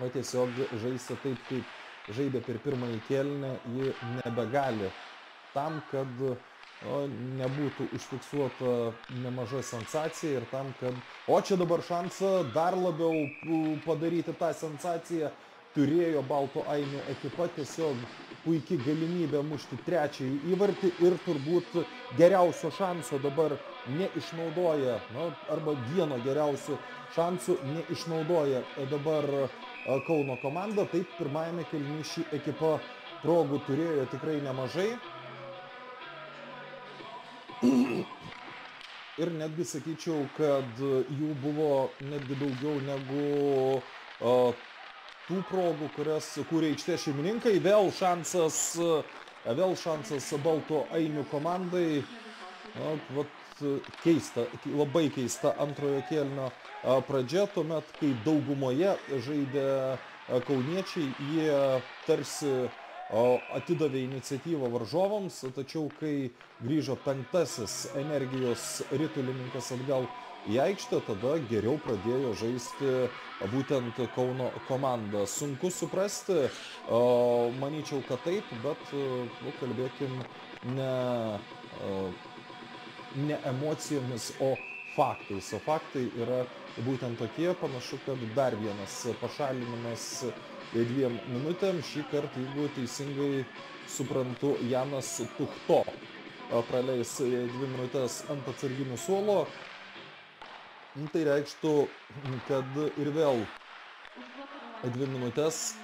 O tiesiog žaisti taip, kaip žaidė per pirmąjį kėlinį, ji nebegali. Tam, kad o, nebūtų užfiksuota nemaža sensacija ir tam, kad o čia dabar šansą dar labiau padaryti tą sensaciją turėjo Balto Ainių ekipa tiesiog puikiai galimybė mušti trečiąjį įvartį ir turbūt geriausio šanso dabar neišnaudoja, na, arba vieno geriausių šansų neišnaudoja dabar Kauno komanda. Taip, pirmajame kelnyje ši ekipa progų turėjo tikrai nemažai. Ir netgi sakyčiau, kad jų buvo netgi daugiau negu uh, tų progų, kurias kūrė aikštės šeimininkai. Vėl šansas, vėl šansas Balto Ainių komandai. Na, vat, keista, labai keista antrojo kėlinio pradžia, tuomet, kai daugumoje žaidė kauniečiai, jie tarsi atidavė iniciatyvą varžovams, tačiau kai grįžo penktasis energijos ritulininkas atgal į aikštę, tada geriau pradėjo žaisti būtent Kauno komanda. Sunku suprasti, manyčiau, kad taip, bet nu, kalbėkim ne ne emocijomis, o faktais. O faktai yra būtent tokie, panašu, kad dar vienas pašalinimas dviem minutėm. Šį kartą, jeigu teisingai suprantu, Janas Tuhto praleis dvi minutės ant atsarginių suolo. Tai reikštų, kad ir vėl dvi minutės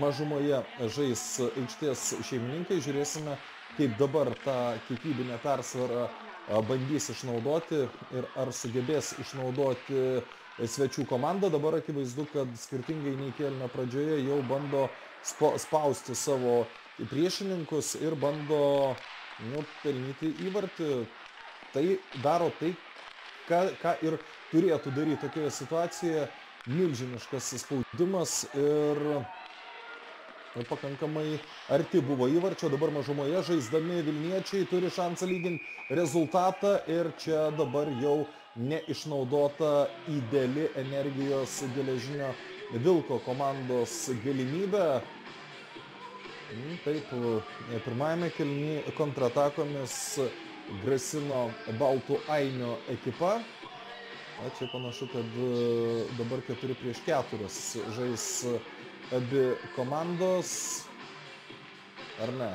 mažumoje žais aikštės šeimininkai. Žiūrėsime, kaip dabar tą kiekybinę persvarą bandys išnaudoti ir ar sugebės išnaudoti svečių komanda. Dabar akivaizdu, kad skirtingai nei kėlinio pradžioje jau bando spausti savo priešininkus ir bando nu, pelnyti įvartį. Tai daro tai, ką, ką ir turėtų daryti tokioje situacijoje. Milžiniškas spaudimas ir pakankamai arti buvo įvarčio, dabar mažumoje žaisdami Vilniečiai turi šansą lyginti rezultatą ir čia dabar jau neišnaudota ideali energijos geležinio Vilko komandos galimybė. Taip, pirmajame kelnyje kontratakomis grasino Baltų Ainio ekipa. O čia panašu, kad e, dabar 4 prieš 4 žais abi komandos. Ar ne?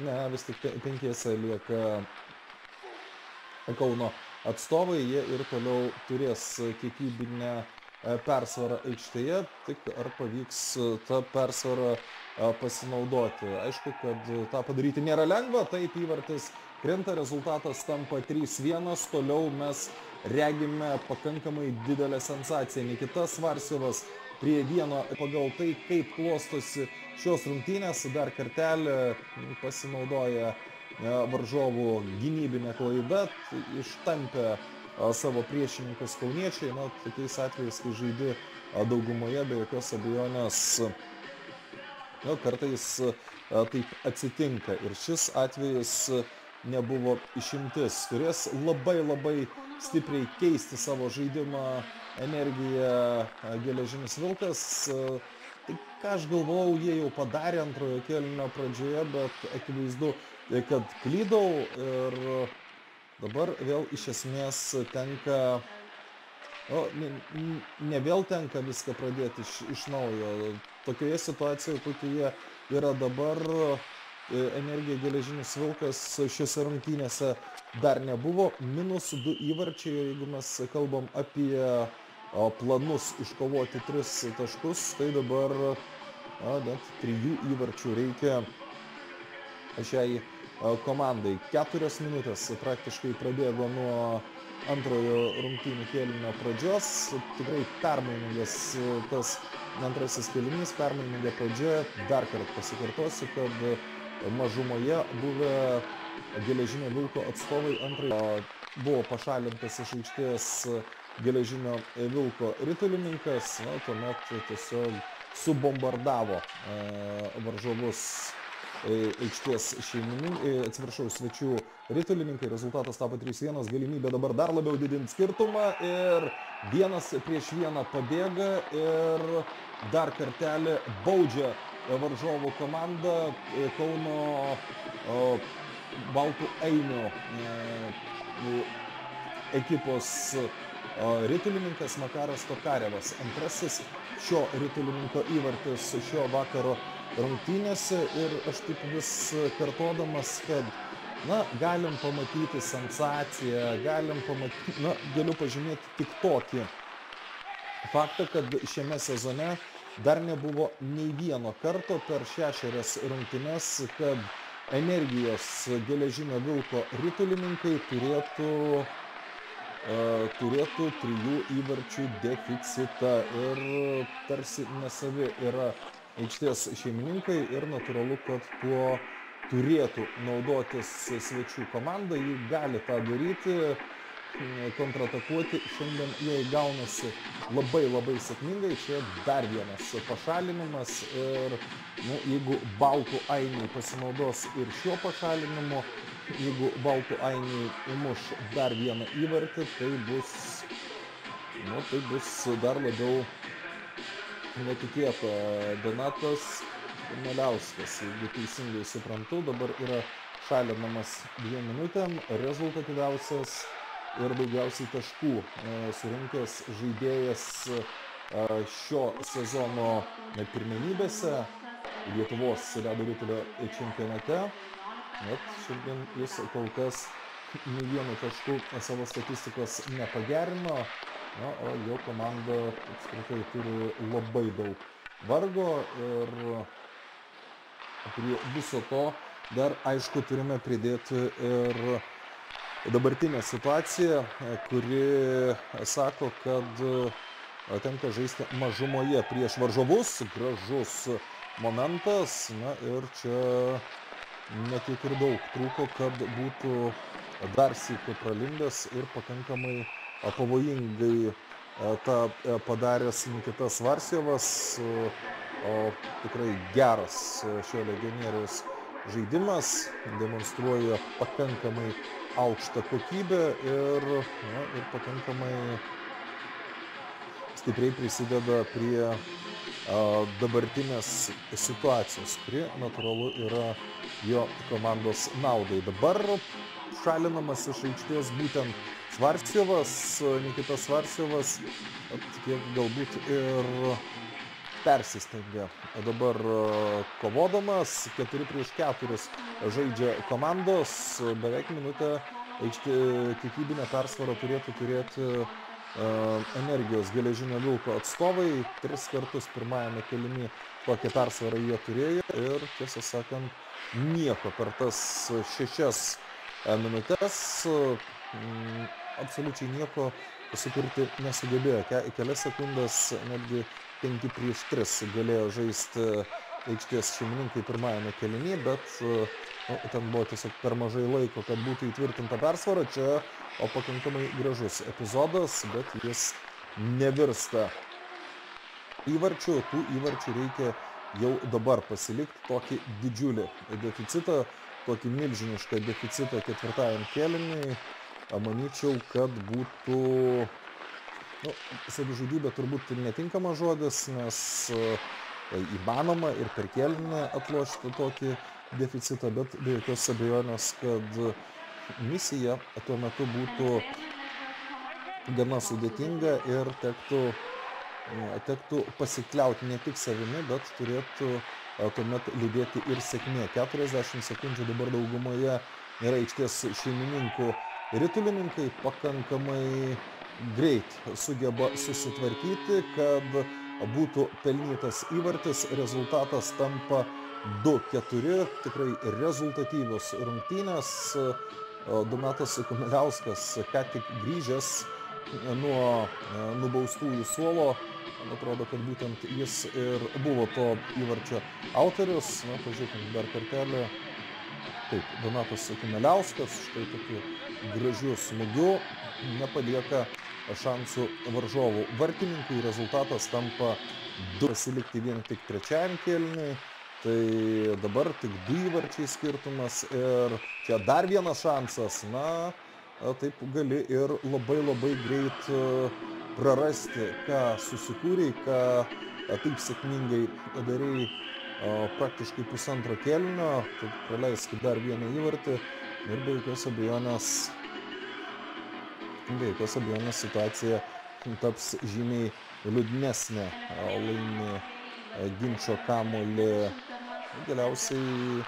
Ne, vis tik penkiese lieka Kauno atstovai, jie ir toliau turės kiekybinę e, persvarą aikštėje, tik ar pavyks tą persvarą pasinaudoti. Aišku, kad tą padaryti nėra lengva, taip įvartis krenta, rezultatas tampa 3-1, toliau mes regime pakankamai didelę sensaciją. Nikitas Varsivas prie vieno pagal tai, kaip klostosi šios rungtynės, dar kartelį pasinaudoja varžovų gynybinė klaida, ištampė savo priešininkus kauniečiai, na, tokiais atvejais, kai žaidži daugumoje, be jokios abejonės Nu, kartais e, taip atsitinka. Ir šis atvejis nebuvo išimtis. Turės labai labai stipriai keisti savo žaidimą energiją e, geležinis vilkas. E, tai ką aš galvojau, jie jau padarė antrojo kelnio pradžioje, bet akivaizdu, kad klydau ir dabar vėl iš esmės tenka o ne ne vėl tenka viską pradėti iš iš naujo tokioje situacijoje kokioje yra dabar e, energija geležinis vilkas šiose rungtynėse dar nebuvo minus du įvarčiai jeigu mes kalbam apie planus iškovoti tris taškus tai dabar na net trijų įvarčių reikia šiai komandai keturios minutės praktiškai prabėgo nuo antrojo rungtynių kėlinio pradžios. Tikrai permainingas e, tas antrasis kėlinys, permaininga pradžia. Dar kartą pasikartosiu, kad mažumoje buvę geležinio vilko atstovai antrąjį buvo pašalintas iš aikštės geležinio vilko ritulininkas, na, tuomet tiesiog subombardavo e, varžovus aikštės šeimininkai, atsiprašau, svečių ritulininkai, rezultatas tapo 3-1, galimybė dabar dar labiau didinti skirtumą ir vienas prieš vieną pabėga ir dar kartelį baudžia varžovų komanda Kauno Baltų Ainio ekipos ritulininkas Makaras Tokarevas. Antrasis šio ritulininko įvartis šio vakaro rungtynėse ir aš taip vis kartodamas, kad na, galim pamatyti sensaciją, galim pamatyti, na, galiu pažymėti tik tokį faktą, kad šiame sezone dar nebuvo nei vieno karto per šešerias rungtynes, kad energijos geležinio vilko ritulininkai turėtų uh, turėtų trijų įvarčių deficitą ir tarsi nesavi yra aikštės šeimininkai ir natūralu, kad tuo turėtų naudotis svečių komanda, jį gali tą daryti, kontratakuoti, šiandien jie gaunasi labai labai sėkmingai, čia dar vienas pašalinimas ir nu, jeigu Baltų ainiai pasinaudos ir šiuo pašalinimu, jeigu Baltų ainiai įmuš dar vieną įvartį, tai bus, nu, tai bus dar labiau netikėta. Donatas Meliauskas, jeigu teisingai suprantu, dabar yra šalinamas dviem minutėm, rezultatyviausias ir daugiausiai taškų e, surinkęs žaidėjas e, šio sezono pirmenybėse Lietuvos ledo ritulio čempionate. Net šiandien jis kol kas nei vienu tašku savo statistikos nepagerino na o jo komanda apskritai turi labai daug vargo ir prie viso to dar aišku turime pridėti ir dabartinę situaciją kuri sako kad tenka žaisti mažumoje prieš varžovus. Gražus momentas. Na ir čia ne tiek ir daug. Trūko kad būtų dar sykį pralindęs ir pakankamai pavojingai e, tą e, padaręs Nikitas Varsjevas, e, o tikrai geras šio legionieriaus žaidimas, demonstruoja pakankamai aukštą kokybę ir, na, ir pakankamai stipriai prisideda prie dabartinės situacijos, kuri natūralu yra jo komandos naudai. Dabar šalinamas iš aikštės būtent Svarsiovas, Nikitas Svarsiovas, kiek galbūt ir persistengė. Dabar kovodamas 4 prieš 4 žaidžia komandos, beveik minutę aikštė kiekybinę persvarą turėtų turėti energijos geležinio vilko atstovai tris kartus pirmajame kėliny tokią persvarą jie turėjo ir tiesą sakant nieko per tas šešias minutes absoliučiai nieko sukurti nesugebėjo. Ke, kelias sekundės, netgi 5 prieš 3 galėjo žaisti aikštės šeimininkai pirmajame kelinyje, bet nu, ten buvo tiesiog per mažai laiko, kad būtų įtvirtinta persvara. Čia o pakankamai gražus epizodas, bet jis nevirsta įvarčių. Tų įvarčių reikia jau dabar pasilikti tokį didžiulį deficitą, tokį milžinišką deficitą ketvirtajam kėliniui. Manyčiau, kad būtų nu, savižudybė turbūt netinkamas žodis, nes įmanoma ir per kėlinį atlošti tokį deficitą, bet be jokios abejonės, kad misija tuo metu būtų gana sudėtinga ir tektų, tektų pasikliauti ne tik savimi, bet turėtų tuomet lydėti ir sėkmė. 40 sekundžių dabar daugumoje yra aikštės šeimininkų ritulininkai pakankamai greit sugeba susitvarkyti, kad būtų pelnytas įvartis, rezultatas tampa 2-4, tikrai rezultatyvios rungtynės. Donatas Kumeliauskas, ką tik grįžęs nuo nubaustųjų suolo, man atrodo, kad būtent jis ir buvo to įvarčio autorius. Na, pažiūrėkime dar kartelį. Taip, Donatas Kumeliauskas, štai tokiu gražiu smūgiu, nepalieka šansų varžovų vartininkui. Rezultatas tampa du pasilikti vien tik trečiajam kėliniui tai dabar tik du įvarčiai skirtumas ir čia dar vienas šansas na taip gali ir labai labai greit prarasti ką susikūrei ką taip sėkmingai padarei praktiškai pusantro kėlinio tad praleisk dar vieną įvartį ir be jokios abejonės be jokios abejonės situacija taps žymiai liūdnesnė. Laimi ginčio kamuolį. Galiausiai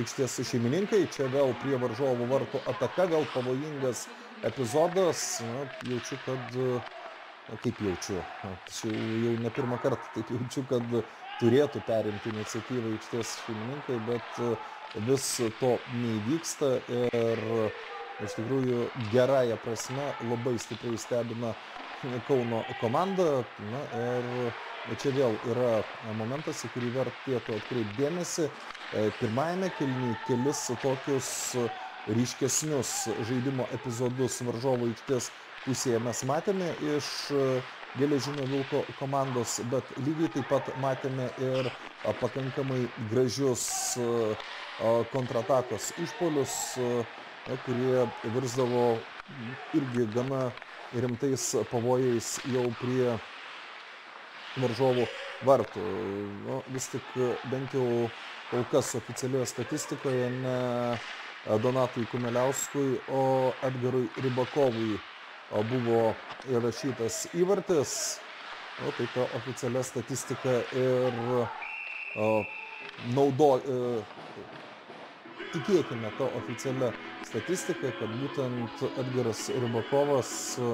aikštės šeimininkai čia vėl prie varžovų vartų ataka vėl pavojingas epizodas. Na jaučiu kad na kaip jaučiu? Čia jau ne pirmą kartą taip jaučiu kad turėtų perimti iniciatyvą aikštės šeimininkai bet vis to neįvyksta ir iš tikrųjų gerąja prasme labai stipriai stebina Kauno komanda na ir čia vėl yra momentas, į kurį vertėtų atkreipti dėmesį. Pirmajame kelnyje kelis tokius ryškesnius žaidimo epizodus varžovo aikštės pusėje mes matėme iš geležinio vilko komandos, bet lygiai taip pat matėme ir pakankamai gražius kontratakos išpolius, kurie virsdavo irgi gana rimtais pavojais jau prie varžovų vartų. Nu, vis tik bent jau kol kas oficialioje statistikoje ne Donatui Kumeliauskui, o Edgarui Ribakovui buvo įrašytas įvartis. O tai ta oficialia statistika ir o, naudo, e, tikėkime tą oficialią statistiką, kad būtent Edgaras Ribakovas e,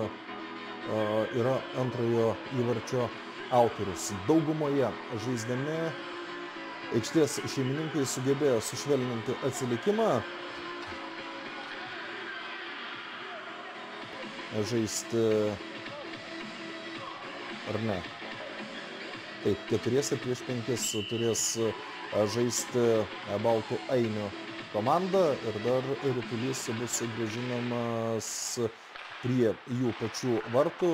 yra antrojo įvarčio autorius. Daugumoje žaisdami aikštės šeimininkai sugebėjo sušvelninti atsilikimą, žaisti ar ne. Taip, keturiese prieš penkis turės žaisti Baltų Ainio komanda ir dar rytulys bus grąžinamas prie jų pačių vartų.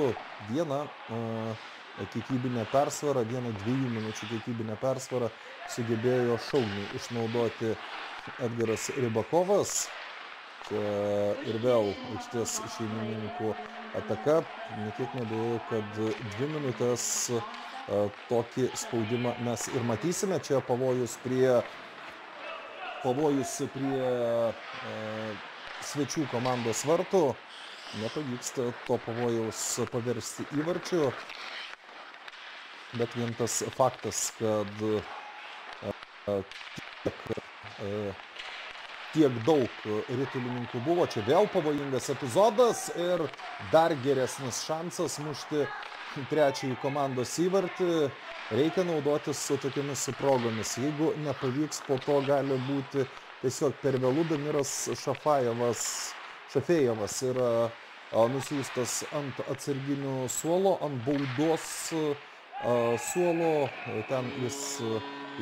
Viena uh, kiekybinę persvarą, vieną dviejų minučių kiekybinę persvarą sugebėjo šauniai išnaudoti Edgaras Rybakovas. Čia ir vėl aikštės šeimininkų ataka. Nekiek nebejoju, kad dvi minutės tokį spaudimą mes ir matysime. Čia pavojus prie, pavojus prie svečių komandos vartų. Nepavyksta to pavojaus paversti įvarčiu. Bet vien tas faktas, kad tiek tiek daug ritulininkų buvo. Čia vėl pavojingas epizodas ir dar geresnis šansas mušti trečiąjį komandos įvartį. Reikia naudotis su tokiamis progomis. Jeigu nepavyks, po to gali būti tiesiog per vėlų Damiras Šafajevas, Šafėjevas yra nusiųstas ant atsarginių suolo, ant baudos suolo. Ten jis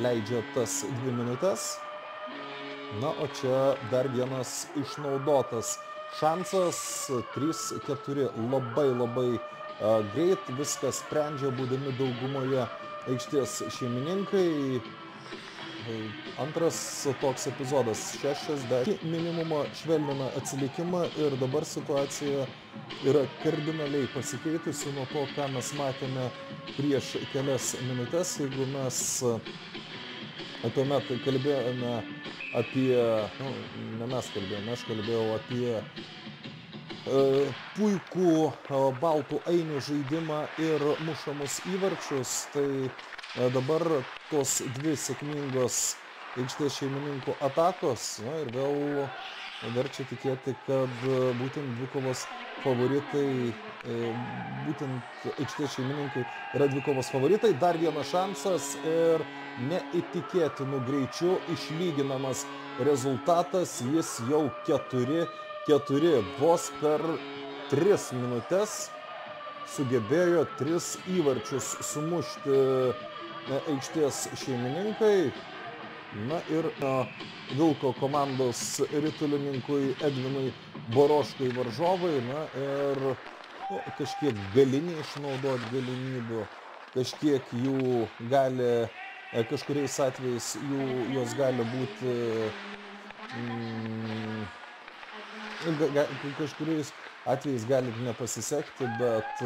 leidžia tas dvi minutės na o čia dar vienas išnaudotas šansas trys keturi labai labai greit viską sprendžia būdami daugumoje aikštės šeimininkai. Antras toks epizodas šešiasdešimt minimumo švelnina atsilikimą ir dabar situacija yra kardinaliai pasikeitusi nuo to ką mes matėme prieš kelias minutes. Jeigu mes tuomet kalbėjome apie, nu, ne mes kalbėjome, aš kalbėjau apie e, puikų e, baltų ainių žaidimą ir mušamus įvarčius, tai e, dabar tos dvi sėkmingos aikštės šeimininkų atakos, na ir vėl verčia tikėti, kad būtent dvikovos favoritai, būtent aikštės šeimininkai yra dvikovos favoritai. Dar vienas šansas ir neįtikėtinu greičiu išlyginamas rezultatas, jis jau 4-4 vos per 3 minutės sugebėjo 3 įvarčius sumušti na, aikštės šeimininkai. Na ir na, Vilko komandos ritulininkui Edvinui Boroškai varžovai. Na ir nu, kažkiek gali neišnaudoti galimybių, kažkiek jų gali E, kažkuriais atvejais jų, jos gali būti mm, ga, ga, kažkuriais atvejais gali nepasisekti, bet,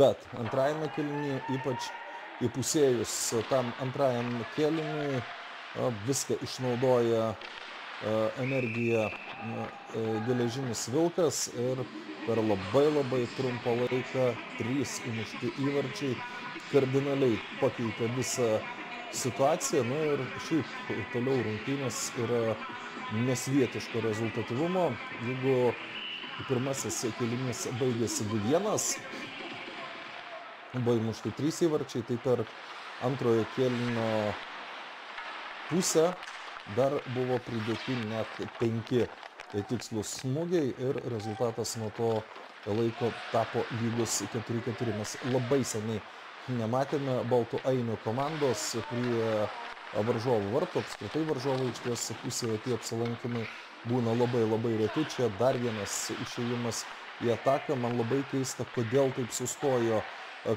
bet antrajame kelinyje, ypač įpusėjus tam antrajam keliniui, viską išnaudoja energiją geležinis vilkas ir per labai labai trumpą laiką trys įmušti įvarčiai kardinaliai pakeitė visą situaciją. Na ir šiaip toliau rungtynės yra nesvietiško rezultatyvumo. Jeigu pirmasis kėlinys baigėsi 2-1, buvo įmušti 3 įvarčiai, tai per antrojo kėlinio pusę dar buvo pridėti net 5 tikslus smūgiai ir rezultatas nuo to laiko tapo lygus 4-4. Mes labai seniai nematėme baltų ainių komandos prie varžovų vartų, apskritai varžovų aikštės pusėje tie apsilankimai būna labai labai reti. Čia dar vienas išėjimas į ataką. Man labai keista, kodėl taip sustojo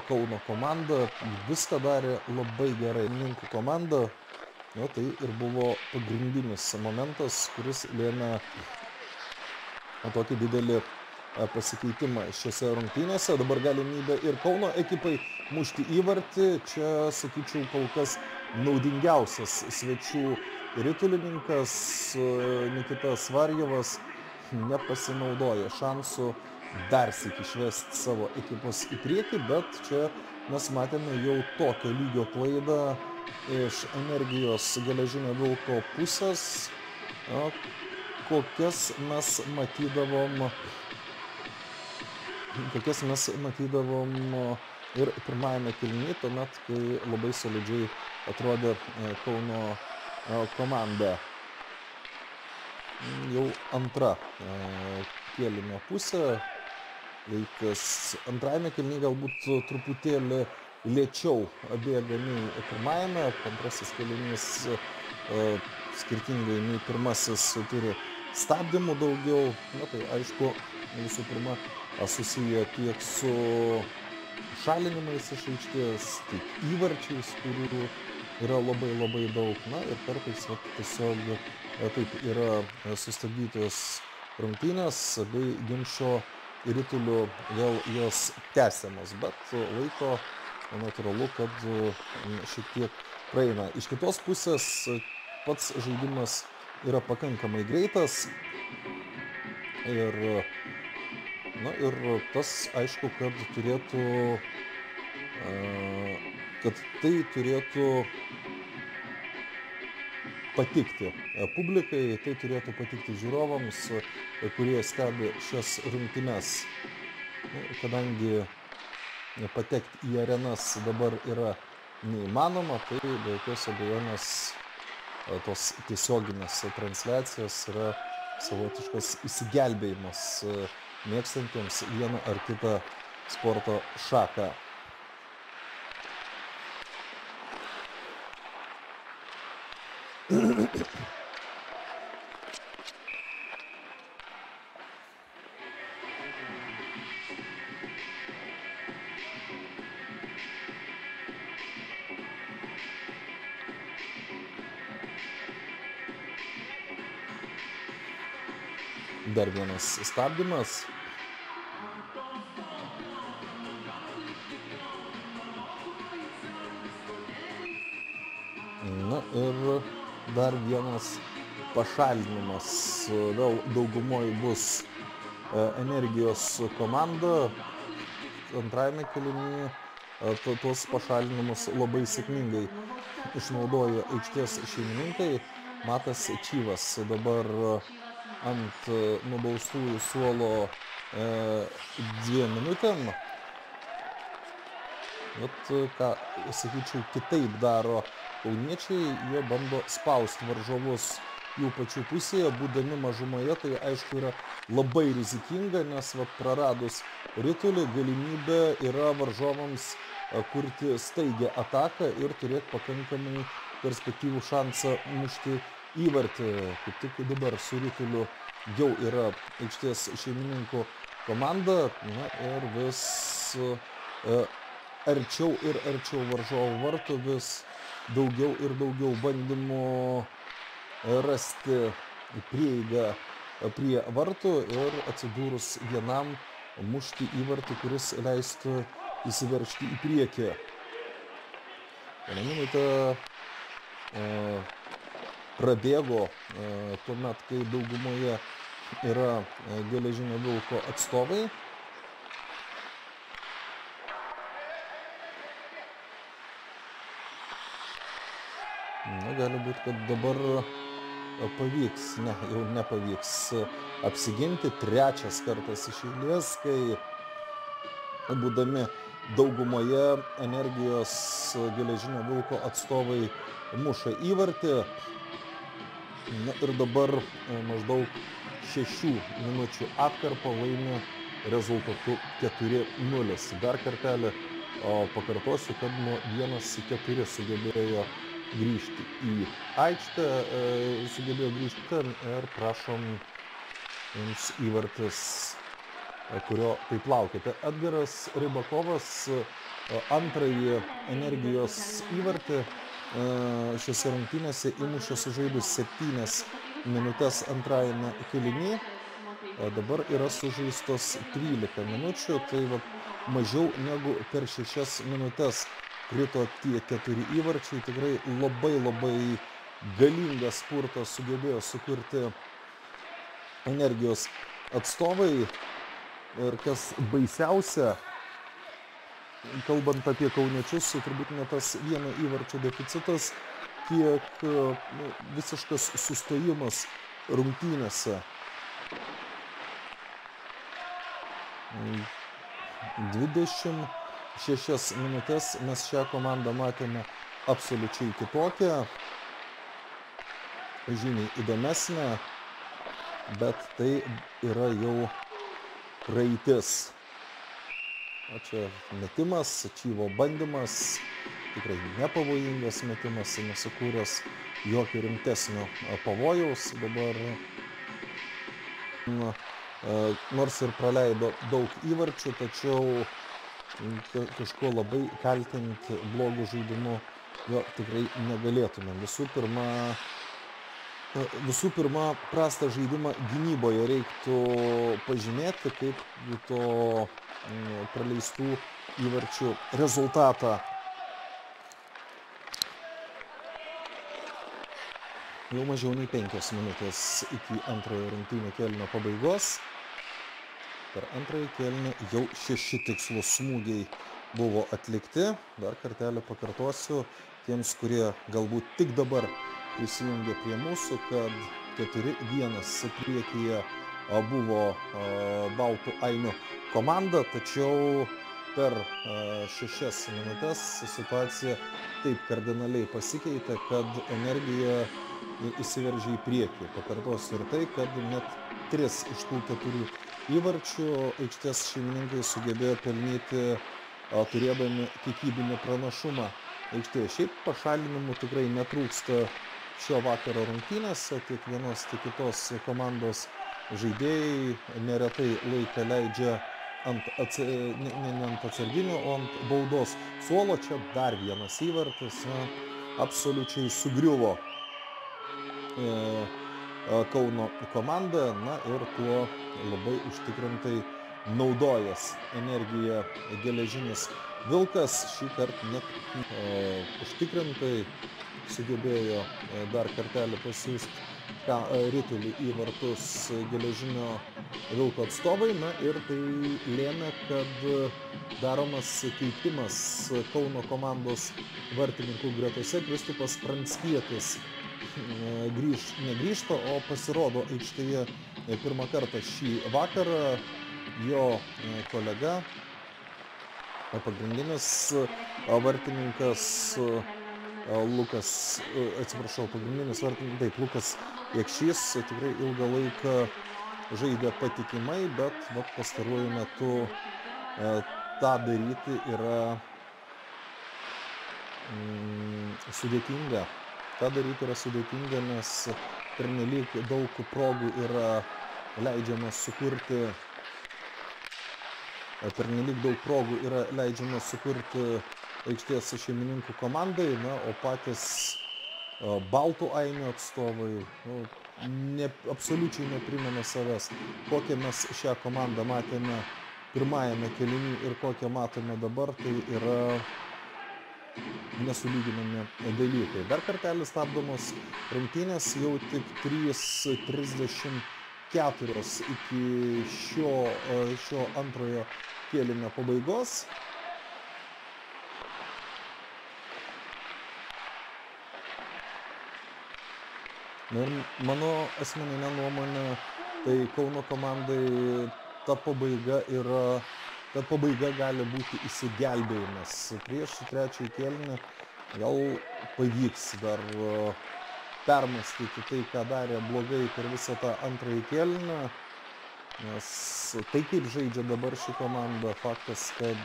Kauno komanda. Viską darė labai gerai. Mininkų komanda, jo, tai ir buvo pagrindinis momentas, kuris lėmė tokį didelį pasikeitimą šiose rungtynėse. Dabar galimybė ir Kauno ekipai mušti įvartį. Čia, sakyčiau, kol kas naudingiausias svečių ritulininkas Nikita Svarjevas nepasinaudoja šansų dar sėk išvesti savo ekipos į priekį, bet čia mes matėme jau tokio lygio klaidą iš energijos geležinio vilko pusės, kokias mes matydavom kokias mes matydavom ir pirmajame kėlinyje, tuomet, kai labai solidžiai atrodė e, Kauno e, komanda. Jau antra e, kėlinio pusė. Laikas antrajame kėlinyje galbūt truputėlį lėčiau bėga nei pirmajame. Antrasis kėlinys skirtingai nei pirmasis turi stabdymų daugiau. Na tai aišku, visų pirma, susiję tiek su šalinimais iš aikštės, tiek įvarčiais, kurių yra labai labai daug. Na ir kartais va, tiesiog taip yra sustabdytos rungtynės bei ginčio rituliu vėl jos tęsiamos, bet laiko natūralu, kad šiek tiek praeina. Iš kitos pusės pats žaidimas yra pakankamai greitas ir, na, ir tas aišku, kad turėtų, kad tai turėtų patikti publikai, tai turėtų patikti žiūrovams, kurie stebi šias rungtynes. Kadangi patekti į arenas dabar yra neįmanoma, tai be jokios abejonės tos tiesioginės transliacijos yra savotiškas įsigelbėjimas mėgstantiems vieną ar kitą sporto šaką. dar vienas stabdymas. Dar vienas pašalinimas. Vėl daugumoji bus energijos komanda. Antrajame kelinyje tuos pašalinimus labai sėkmingai išnaudojo aikštės šeimininkai. Matas Čyvas dabar ant nubaustųjų suolo e, dviem minutėm. Bet ką, sakyčiau, kitaip daro kauniečiai, jie bando spausti varžovus jų pačių pusėje, būdami mažumoje, tai aišku yra labai rizikinga, nes va, praradus ritulį galimybė yra varžovams kurti staigę ataką ir turėti pakankamai perspektyvų šansą mušti įvartį. Kaip tik dabar su rituliu jau yra aikštės šeimininkų komanda na, ir vis e, arčiau ir arčiau varžovų vartų, vis daugiau ir daugiau bandymų rasti prieigą prie vartų ir atsidūrus vienam mušti įvartį, kuris leistų įsiveršti į priekį. Vieną minutę e, prabėgo tuomet, kai daugumoje yra geležinio vilko atstovai. Na, gali būti, kad dabar pavyks, ne, jau nepavyks apsiginti trečias kartas iš eilės, kai būdami daugumoje energijos geležinio vilko atstovai muša įvartį. Na ir dabar maždaug šešių minučių atkarpą laimi rezultatu 4-0. Dar kartelį pakartosiu, kad nuo 1-4 sugebėjo grįžti į aikštę, e, sugebėjo grįžti ten ir prašom jums įvartis, kurio taip laukite. Edgaras Rybakovas antrąjį energijos įvartį šiose rungtynėse įmušė sužaidus septynias minutės antrajame kėlinyje. Dabar yra sužaistos 13 minučių, tai va, mažiau negu per šešias minutės krito tie keturi įvarčiai. Tikrai labai labai galingą spurtą sugebėjo sukurti energijos atstovai. Ir kas baisiausia, kalbant apie kauniečius, turbūt ne tas vieno įvarčio deficitas, kiek nu, visiškas sustojimas rungtynėse. 26 minutės mes šią komandą matėme absoliučiai kitokią, žymiai įdomesnę, bet tai yra jau praeitis. O čia metimas, Čyvo bandymas, tikrai nepavojingas metimas, nesukūręs jokio rimtesnio pavojaus. Dabar na, nors ir praleido daug įvarčių, tačiau kažkuo labai kaltinti blogų žaidimų jo tikrai negalėtume. Visų pirma, Visų pirma, prastą žaidimą gynyboje reiktų pažymėti kaip to mm, praleistų įvarčių rezultatą. Jau mažiau nei penkios minutės iki antrojo rungtynių kelnio pabaigos. Per antrąjį kelnį jau šeši tikslus smūgiai buvo atlikti. Dar kartelį pakartosiu tiems, kurie galbūt tik dabar prisijungė prie mūsų, kad 4-1 priekyje buvo Baltų Ainių komanda, tačiau per šešias minutės situacija taip kardinaliai pasikeitė, kad energija įsiveržė į priekį. Pakartosiu ir tai, kad net tris iš tų keturių įvarčių aikštės šeimininkai sugebėjo pelnyti turėdami kiekybinį pranašumą aikštėje. Šiaip pašalinimų tikrai netrūksta šio vakaro rungtynėse tiek vienos, tiek kitos komandos žaidėjai neretai laiką leidžia ant, atsa, ne, ne, ne ant atsarginio, o ant baudos suolo. Čia dar vienas įvartis. Na, absoliučiai sugriuvo e Kauno komanda. Na ir tuo labai užtikrintai naudojas energiją geležinis vilkas. Šį kartą net e, užtikrintai sugebėjo e, dar kartelį pasiūsti ką, e, rytulį į vartus geležinio vilko atstovai. Na ir tai lėmė, kad daromas keitimas Kauno komandos vartininkų gretose Kristupas Pranskietis e, grįž, negrįžta, o pasirodo aikštėje pirmą kartą šį vakarą jo kolega, pagrindinis vartininkas Lukas, atsiprašau, pagrindinis vartininkas, taip, Lukas Jekšys tikrai ilgą laiką žaidė patikimai, bet vat, pastaruoju metu e, tą daryti yra mm, sudėtinga. Ta daryti yra sudėtinga, nes pernelyg daug progų yra leidžiama sukurti, pernelyg daug progų yra leidžiama sukurti aikštės šeimininkų komandai, na, o patys baltų ainių atstovai nu, ne, absoliučiai neprimena savęs, kokią mes šią komandą matėme pirmajame keliniui ir kokią matome dabar, tai yra nesulyginami dalykai. Dar kartelį stabdomos rungtynės jau tik 3.34 iki šio, šio antrojo kėlinio pabaigos. Na ir mano asmeninė nuomonė, tai Kauno komandai ta pabaiga yra, ta pabaiga gali būti įsigelbėjimas. Prieš trečiąjį kėlinį gal pavyks dar permastyti tai, ką darė blogai per visą tą antrąjį kėlinį, nes tai kaip žaidžia dabar ši komanda, faktas, kad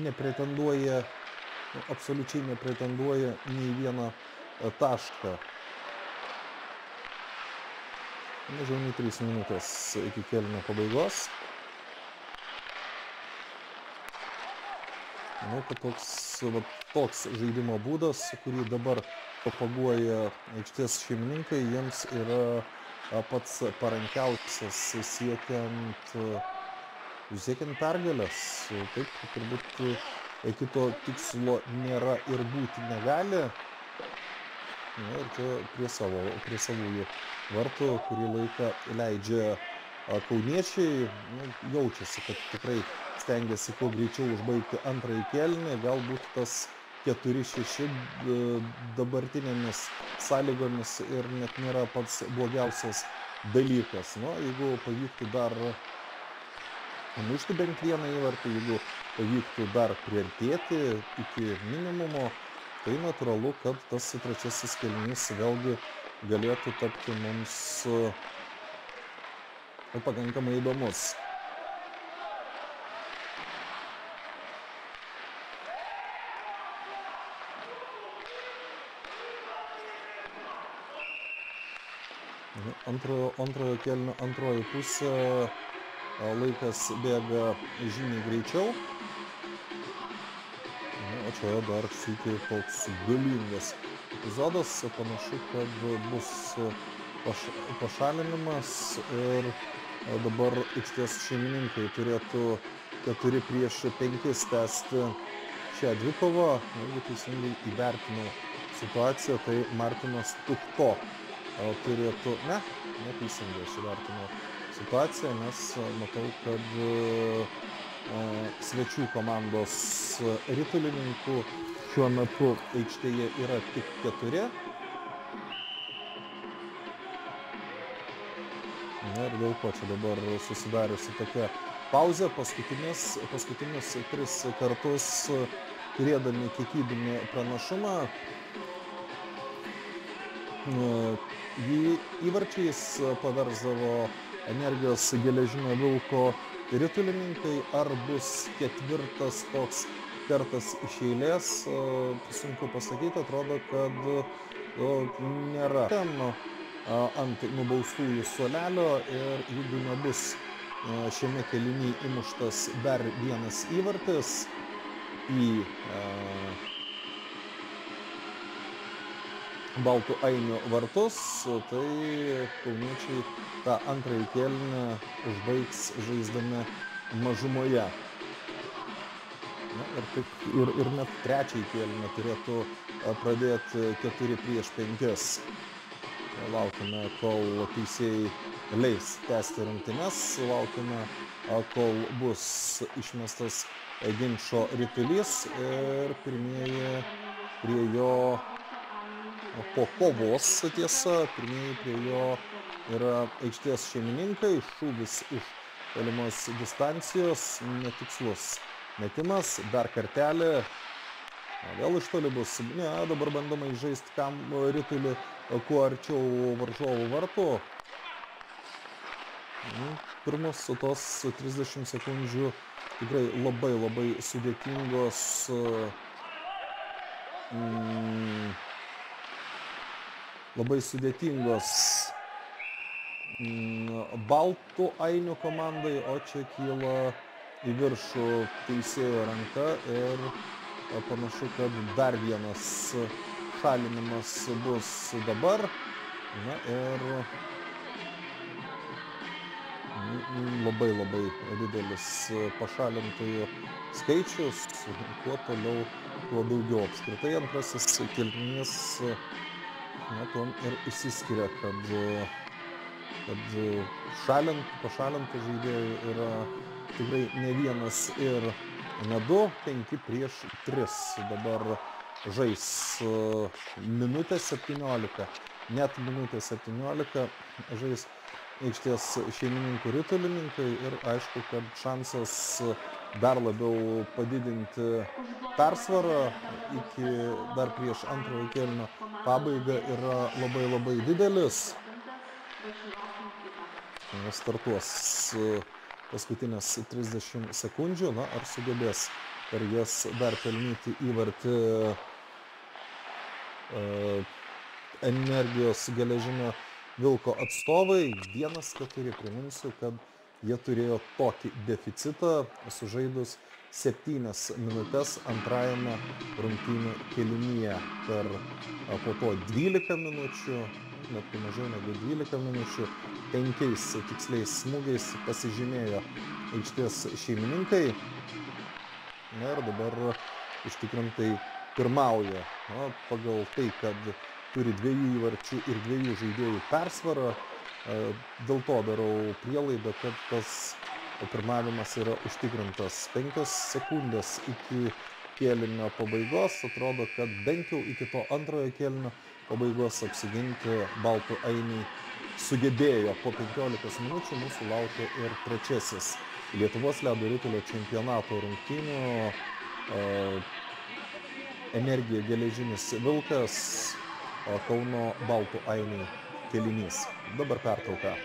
nepretenduoja, absoliučiai nepretenduoja nei vieną tašką. Mažiau nei 3 minutės iki kelnio pabaigos. Manau, kad toks, va, toks žaidimo būdas, kurį dabar propaguoja aikštės šeimininkai, jiems yra pats parankiausias siekiant, siekiant pergalės. Taip, turbūt kito tikslo nėra ir būti negali. Na ir čia prie savo, prie savųjų vartų, kurį laiką leidžia kauniečiai, nu, jaučiasi, kad tikrai stengiasi kuo greičiau užbaigti antrąjį kėlinį, galbūt tas 4-6 dabartinėmis sąlygomis ir net nėra pats blogiausias dalykas. Nu, jeigu pavyktų dar mušti bent vieną įvartį, jeigu pavyktų dar priartėti iki minimumo, tai natūralu, kad tas trečiasis kėlinys vėlgi galėtų tapti mums nu, pakankamai įdomus. Antrojo, antrojo kelnio antroji pusė laikas bėga žymiai greičiau. Čia dar sykį toks galingas epizodas, panašu, kad bus paš, pašalinimas. Ir dabar aikštės šeimininkai turėtų 4 prieš 5 tęsti šią dvikovą. Jeigu teisingai įvertinau situaciją, tai Martinas Tukto turėtų, ne, neteisingai aš įvertinau situaciją, nes matau, kad svečių komandos ritulininkų šiuo metu aikštėje yra tik keturi. Na ir dėl ko čia dabar susidariusi tokia pauzė, paskutinius, paskutinius tris kartus turėdami kiekybinį pranašumą. Jį įvarčiais paversdavo energijos geležinio vilko ritulininkai, ar bus ketvirtas toks kartas iš eilės, sunku pasakyti, atrodo, kad nėra. Ten ant nubaustųjų suolelio ir jeigu nebus šiame kelinyje įmuštas dar vienas įvartis į Baltų Ainių vartus, tai kauniečiai tą antrąjį kėlinį užbaigs žaisdami mažumoje. Na, ir, tik, ir, ir net trečiąjį kėlinį turėtų pradėti 4 prieš 5. Laukime, kol teisėjai leis tęsti rungtynes, laukime, kol bus išmestas ginčio rytulys ir pirmieji prie jo po kovos tiesa, pirmieji prie jo yra aikštės šeimininkai, šūvis iš tolimos distancijos, netikslus metimas, dar kartelį, vėl iš toli bus, ne, dabar bandoma įžaisti kam rytulį kuo arčiau varžovų vartų. Pirmus tos 30 sekundžių. Tikrai labai labai sudėtingos mm, labai sudėtingos mm, baltų ainių komandai, o čia kyla į viršų teisėjo ranka ir panašu, kad dar vienas šalinimas bus dabar. Na ir labai labai didelis pašalintųjų skaičius, kuo toliau, tuo daugiau. Apskritai antrasis kilnys, na, tuom ir išsiskiria, kad, kad šalint, pašalintų žaidėjų yra tikrai ne vienas ir ne du, penki prieš tris. Dabar žais minutę 17, net minutę 17 žais aikštės šeimininkų ritulininkai ir aišku, kad šansas dar labiau padidinti persvarą iki dar prieš antrojo kelnio pabaigą yra labai labai didelis. Startuos paskutinės 30 sekundžių, na, ar sugebės per jas dar pelnyti įvartį uh, energijos geležinio Vilko atstovai. Vienas keturi, priminsiu, kad jie turėjo tokį deficitą sužaidus septynias minutės antrajame rungtynių kelinyje per po to 12 minučių, net mažiau negu 12 minučių, penkiais tiksliais smūgiais pasižymėjo aikštės šeimininkai. Ir dabar užtikrintai pirmauja na, pagal tai, kad turi dviejų įvarčių ir dviejų žaidėjų persvarą. Dėl to darau prielaidą, kad tas pirmavimas yra užtikrintas. Penkios sekundės iki kėlinio pabaigos. Atrodo, kad bent jau iki to antrojo kėlinio pabaigos apsiginti Baltų ainiai sugebėjo. Po 15 minučių mūsų laukia ir trečiasis Lietuvos ledo ritulio čempionato rungtynių. Energija geležinis vilkas, Kauno Baltų ainiai kelinys. Dabar pertrauka.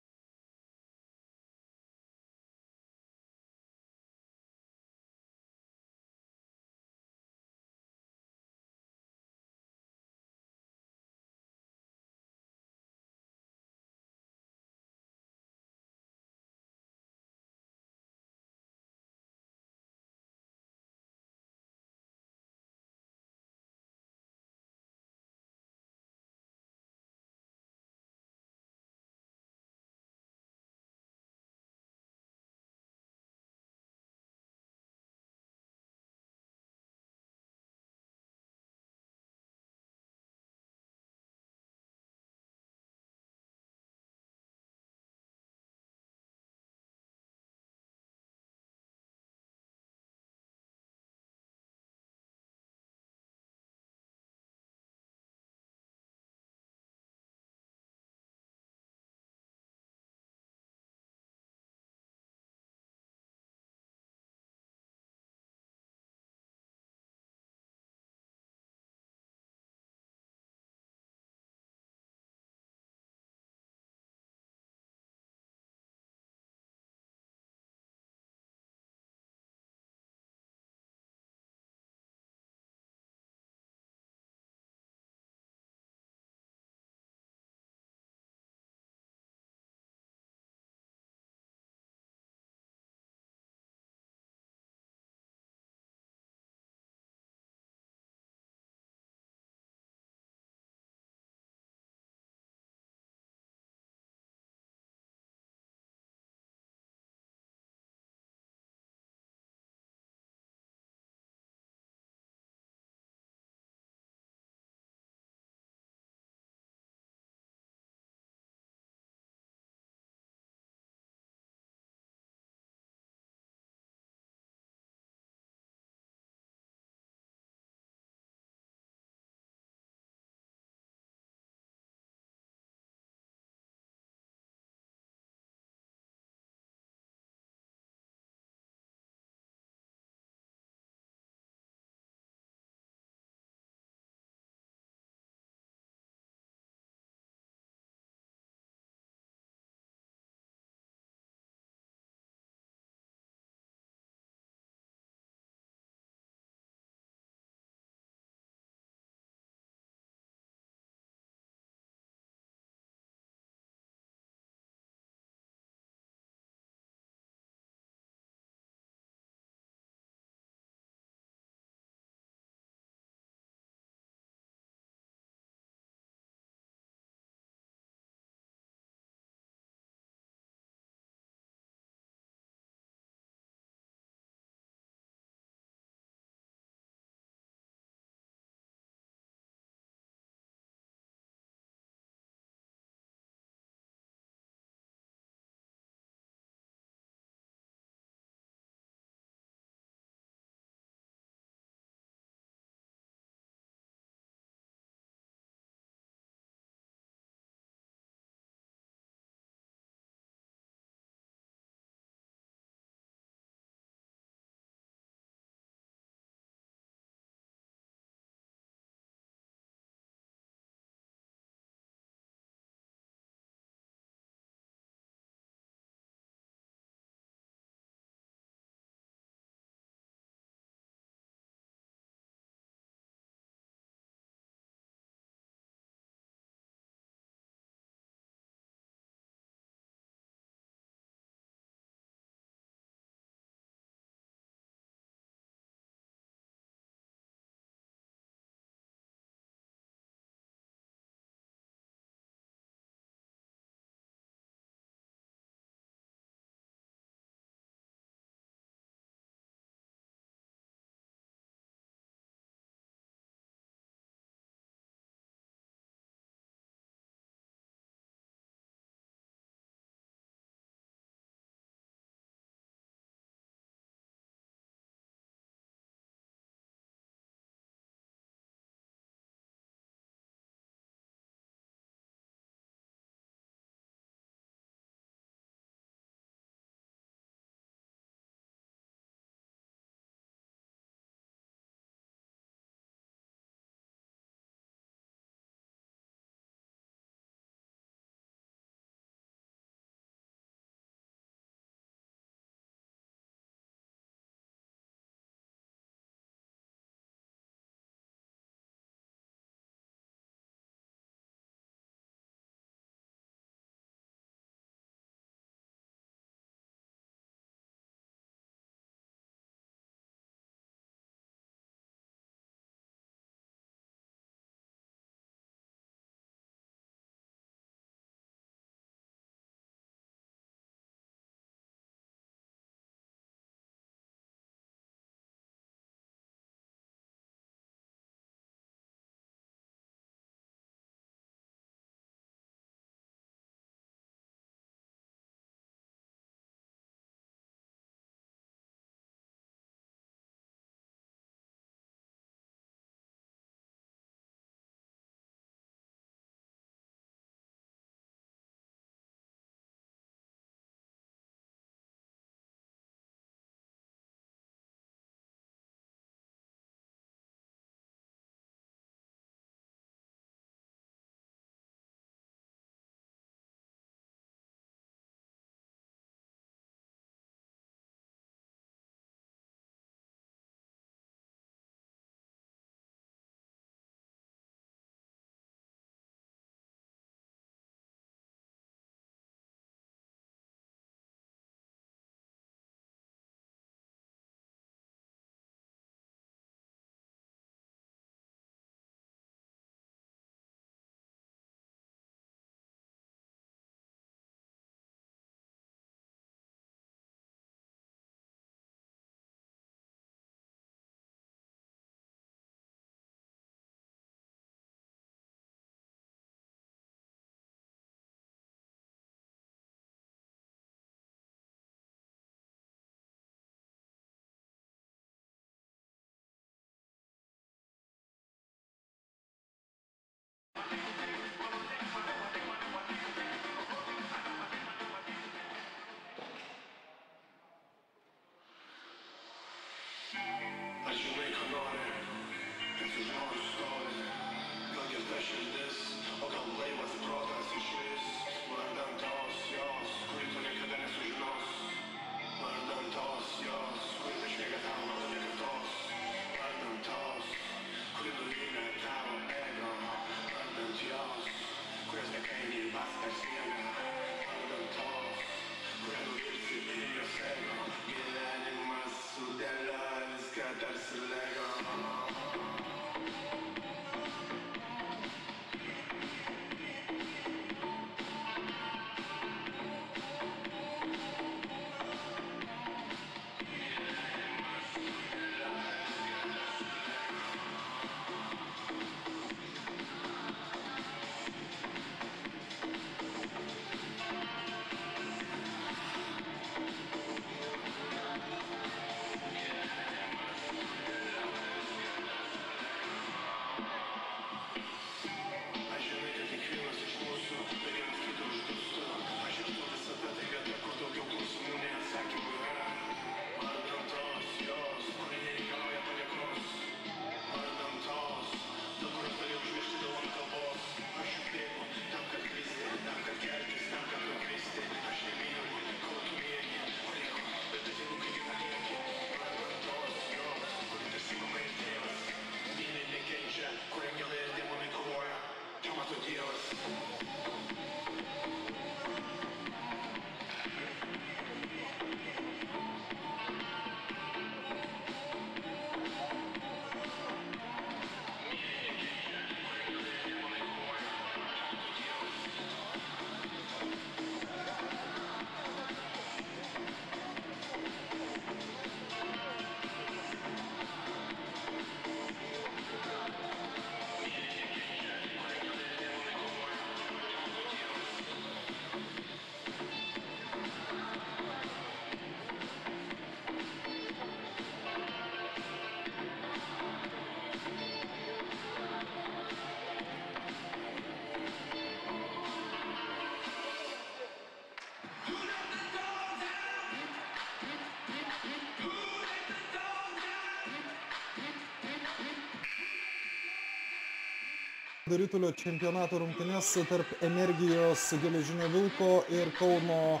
Ritulio čempionato rungtynes tarp Energijos geležinio Vilko ir Kauno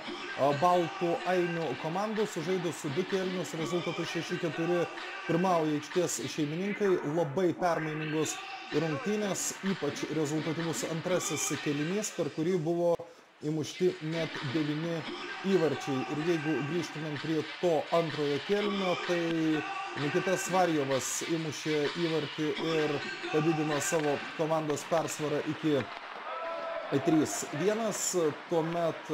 Baltų Ainių komandų. Sužaidus du kėlinius, rezultatų 6-4 pirmauja aikštės šeimininkai. Labai permainingos rungtynės, ypač rezultatyvus antrasis kėlinys, per kurį buvo įmušti net devyni įvarčiai. Ir jeigu grįžtumėm prie to antrojo kėlinio, tai Nikita Svarjovas įmušė įvartį ir padidino savo komandos persvarą iki 3-1. Tuomet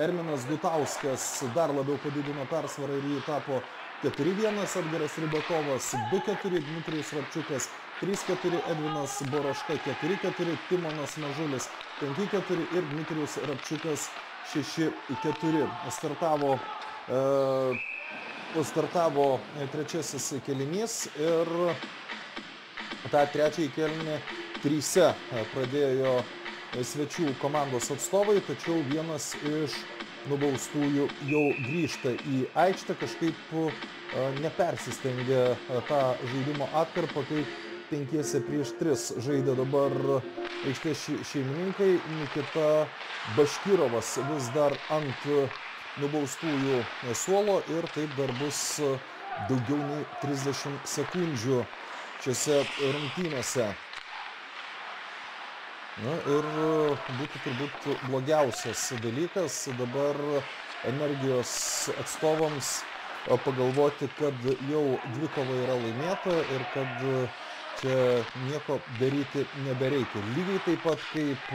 Erminas Gutauskas dar labiau padidino persvarą ir jį tapo 4-1. Edgaras Rybakovas 2-4, Dmitrijus Rapčiukas 3-4, Edvinas Boroška 4-4, Timonas Mažulis 5-4 ir Dmitrijus Rapčiukas 6-4. Startavo uh, startavo trečiasis kelinys ir tą trečiąjį kelinį tryse pradėjo svečių komandos atstovai, tačiau vienas iš nubaustųjų jau grįžta į aikštę, kažkaip nepersistengė tą žaidimo atkarpą, kai penkiese prieš tris žaidė dabar aikštės šeimininkai, Nikita Baškirovas vis dar ant nubaustųjų suolo ir taip dar bus daugiau nei 30 sekundžių šiuose rungtynėse. Na ir būtų turbūt blogiausias dalykas dabar energijos atstovams pagalvoti, kad jau dvikova yra laimėta ir kad čia nieko daryti nebereikia. Lygiai taip pat kaip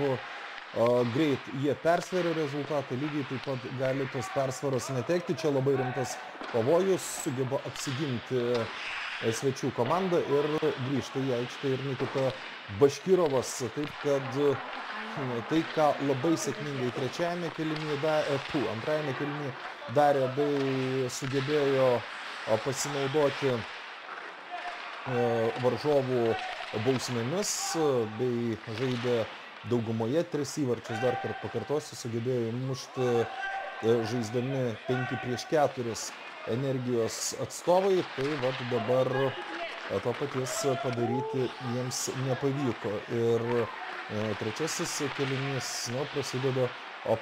greit jie persveria rezultatą, lygiai taip pat gali tos persvaros netekti. Čia labai rimtas pavojus, sugeba apsiginti e, svečių komanda ir grįžta į aikštę ir Nikita Baškirovas. Taip kad tai, ką labai sėkmingai trečiajame kelinyje, e, antrajame kelinyje darė, bei sugebėjo pasinaudoti e, varžovų bausmėmis, bei žaidė daugumoje tris įvarčius dar kartą pakartosiu sugebėjo įmušti e, žaisdami 5 prieš 4 energijos atstovai. Tai vad dabar e, to paties padaryti jiems nepavyko. Ir e, trečiasis kelinys nu, prasideda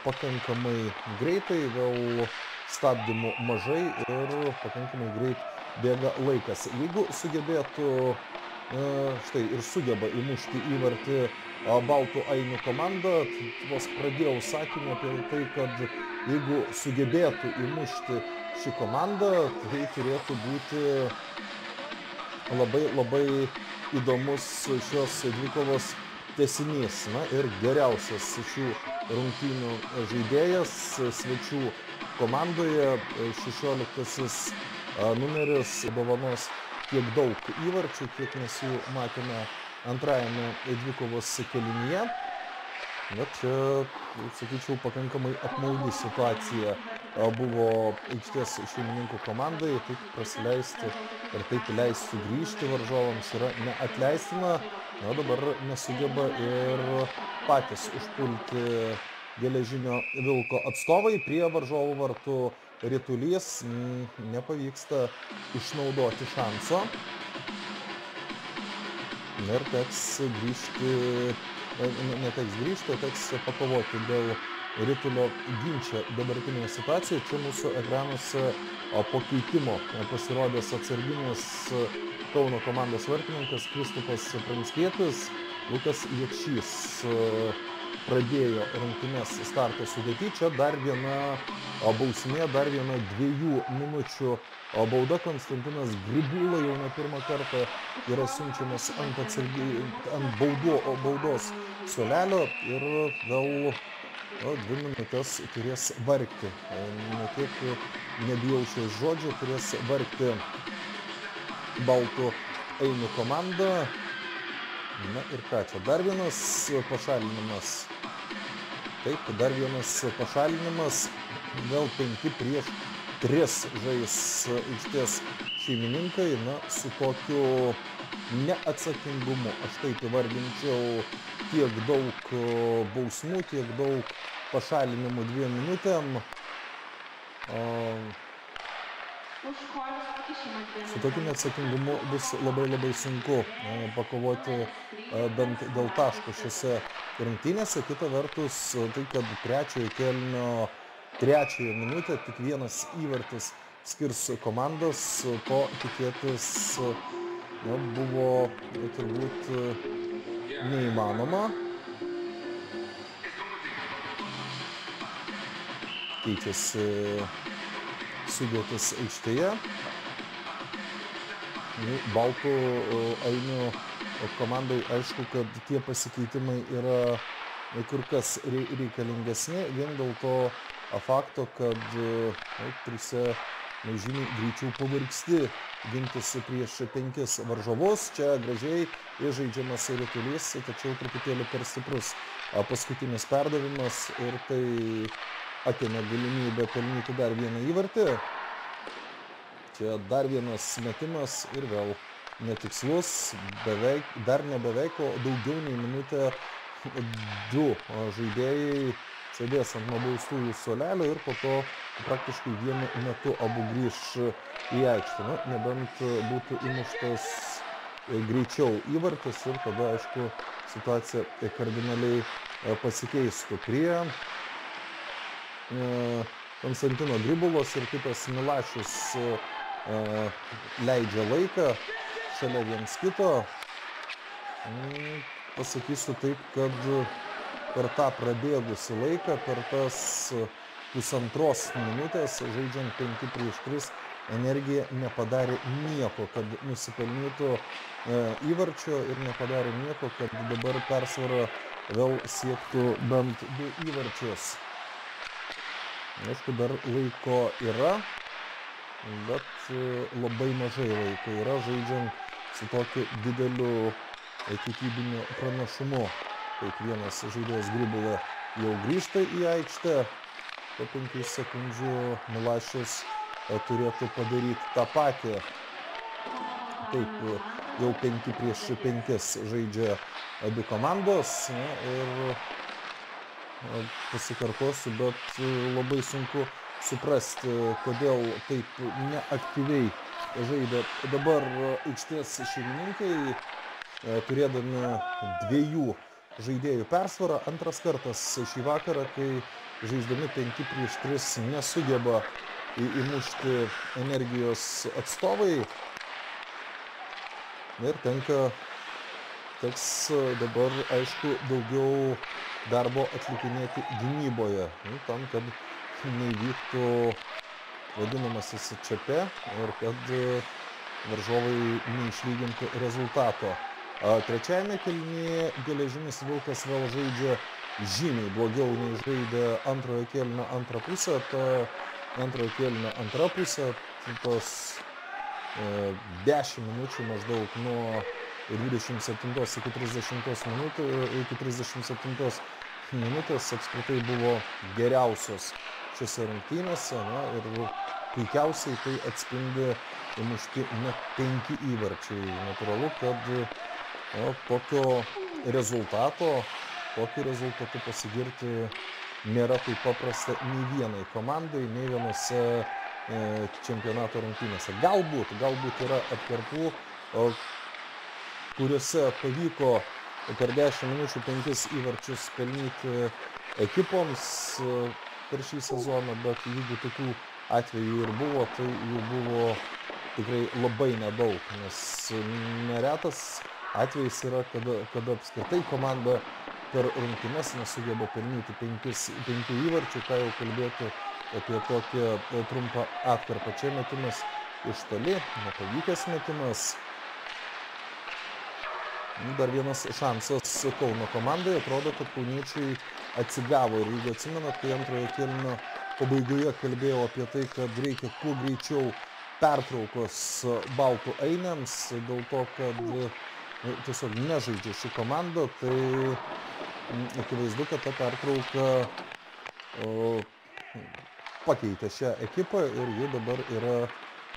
pakankamai greitai, vėl stabdymų mažai ir pakankamai greit bėga laikas. Jeigu sugebėtų štai ir sugeba įmušti įvartį Baltų Ainių komanda, vos pradėjau sakinį apie tai, kad jeigu sugebėtų įmušti šį komandą, tai turėtų būti labai labai įdomus šios dvikovos tesinys. Na ir geriausias šių rungtynių žaidėjas svečių komandoje, 16 numeris dovanos tiek daug įvarčių, kiek mes jų matėme antrajame dvikovos kelinyje. Na čia, sakyčiau, pakankamai apmaudi situacija buvo aikštės šeimininkų komandai, taip prasileisti ir taip leisti sugrįžti varžovams yra neatleistina. Na dabar nesugeba ir patys užpulti geležinio vilko atstovai prie varžovų vartų Rytulys mm, nepavyksta išnaudoti šanso. Ir teks grįžti, neteks grįžti, teks pakovoti dėl Rytulio ginčio dabartinėje situacijoje. Čia mūsų ekranuose po keitimo pasirodęs atsarginis Kauno komandos vartininkas Kristupas Pranskietis, Lukas Jekšys pradėjo rungtynes starto sudėty. Čia dar viena bausmė, dar viena dviejų minučių bauda. Konstantinas Gribūla jau ne pirmą kartą yra siunčiamas ant, atsargi, ant baudo, baudos solelio ir vėl o, dvi minutės turės vargti. Ne tiek nebijau šios žodžio, turės vargti Baltų Einių komanda. Na ir ką čia, dar vienas pašalinimas Taip, dar vienas pašalinimas, vėl penki prieš tris žais aikštės šeimininkai, na, su tokiu neatsakingumu. Aš taip įvardinčiau tiek daug bausmų, tiek daug pašalinimų dviem minutėm. Su tokiu neatsakingumu bus labai labai sunku pakovoti bent dėl taško šiuose rungtynėse. Kita vertus, tai kad trečiojo kelnio trečiojo minutę tik vienas įvartis skirs komandos, to tikėtis na, buvo turbūt neįmanoma. Keičiasi sudėtis aikštėje. Nu, Baltų ainių komandai aišku, kad tie pasikeitimai yra kur kas reikalingesni vien dėl to fakto, kad nu, trise nu, žymiai greičiau pavargsti gintis prieš penkis varžovus. Čia gražiai žaidžiamas rytulys, tačiau truputėlį per stiprus paskutinis perdavimas ir tai atėmė galimybę pelnyti dar vieną įvartį. Čia dar vienas metimas ir vėl netikslus, beveik, dar ne beveik, o daugiau nei minutę du žaidėjai sėdės ant nubaustųjų solelio ir po to praktiškai vienu metu abu grįž į aikštę. Na, nebent būtų įmuštas greičiau įvartis ir tada, aišku, situacija kardinaliai pasikeistų. Prie Konstantino Gribulos ir kitas Milašius e, e, leidžia laiką šalia viens kito. Mm, pasakysiu taip, kad per tą prabėgusi laiką, per tas pusantros minutės, žaidžiant 5 prieš 3, energija nepadarė nieko, kad nusipelnytų įvarčio ir nepadarė nieko, kad dabar persvara vėl siektų bent du įvarčius. Aišku, dar laiko yra, bet e, labai mažai laiko yra žaidžiant su tokiu dideliu kiekybiniu pranašumu. Taip vienas žaidėjas Gribulė jau grįžta į aikštę, po 5 sekundžių Milašius e, turėtų padaryti tą patį. Taip, e, jau 5 prieš 5 žaidžia abi komandos na, ir pasikartosiu, bet e, labai sunku suprasti, kodėl taip neaktyviai žaidė. Dabar aikštės šeimininkai, e, turėdami dviejų žaidėjų persvarą, antras kartas šį vakarą, kai žaisdami 5 prieš 3 nesugeba įmušti energijos atstovai. Ir tenka, teks dabar, aišku, daugiau darbo atlikinėti gynyboje, nu, tam, kad neįvyktų vadinamasis čiape ir kad varžovai neišlygintų rezultato. Trečiajame kelnyje geležinis vilkas vėl žaidžia žymiai blogiau nei žaidė antrojo kelnio antrą pusę. Ta antrojo kelnio antra pusė, tos e, 10 minučių maždaug nuo 27 iki 30 minutų, iki 37 minutės apskritai buvo geriausios šiose rungtynėse na, ir puikiausiai tai atspindi įmušti net penki įvarčiai. Natūralu, kad na, tokio rezultato, tokiu rezultatu pasigirti nėra taip paprasta nei vienai komandai, nei vienose e, čempionato rungtynėse. Galbūt, galbūt yra atkarpų, kuriuose pavyko per 10 minučių 5 įvarčius pelnyti ekipoms e, per šį sezoną, bet jeigu tokių atvejų ir buvo, tai jų buvo tikrai labai nedaug, nes neretas atvejis yra, kada, kada apskritai komanda per rungtynes nesugeba pelnyti penkis, penkių įvarčių, ką jau kalbėti apie tokią trumpą atkarpą. Čia metimas iš toli, nepavykęs metimas. Dar vienas šansas Kauno komandai. Atrodo, kad kauniečiai atsigavo. Ir jeigu atsimenat, kai antrojo kelnio pabaigoje kalbėjau apie tai, kad reikia kuo greičiau pertraukos baltų ainiams, dėl to, kad nu, tiesiog nežaidžia ši komanda, tai akivaizdu, kad ta pertrauka o, pakeitė šią ekipą ir ji dabar yra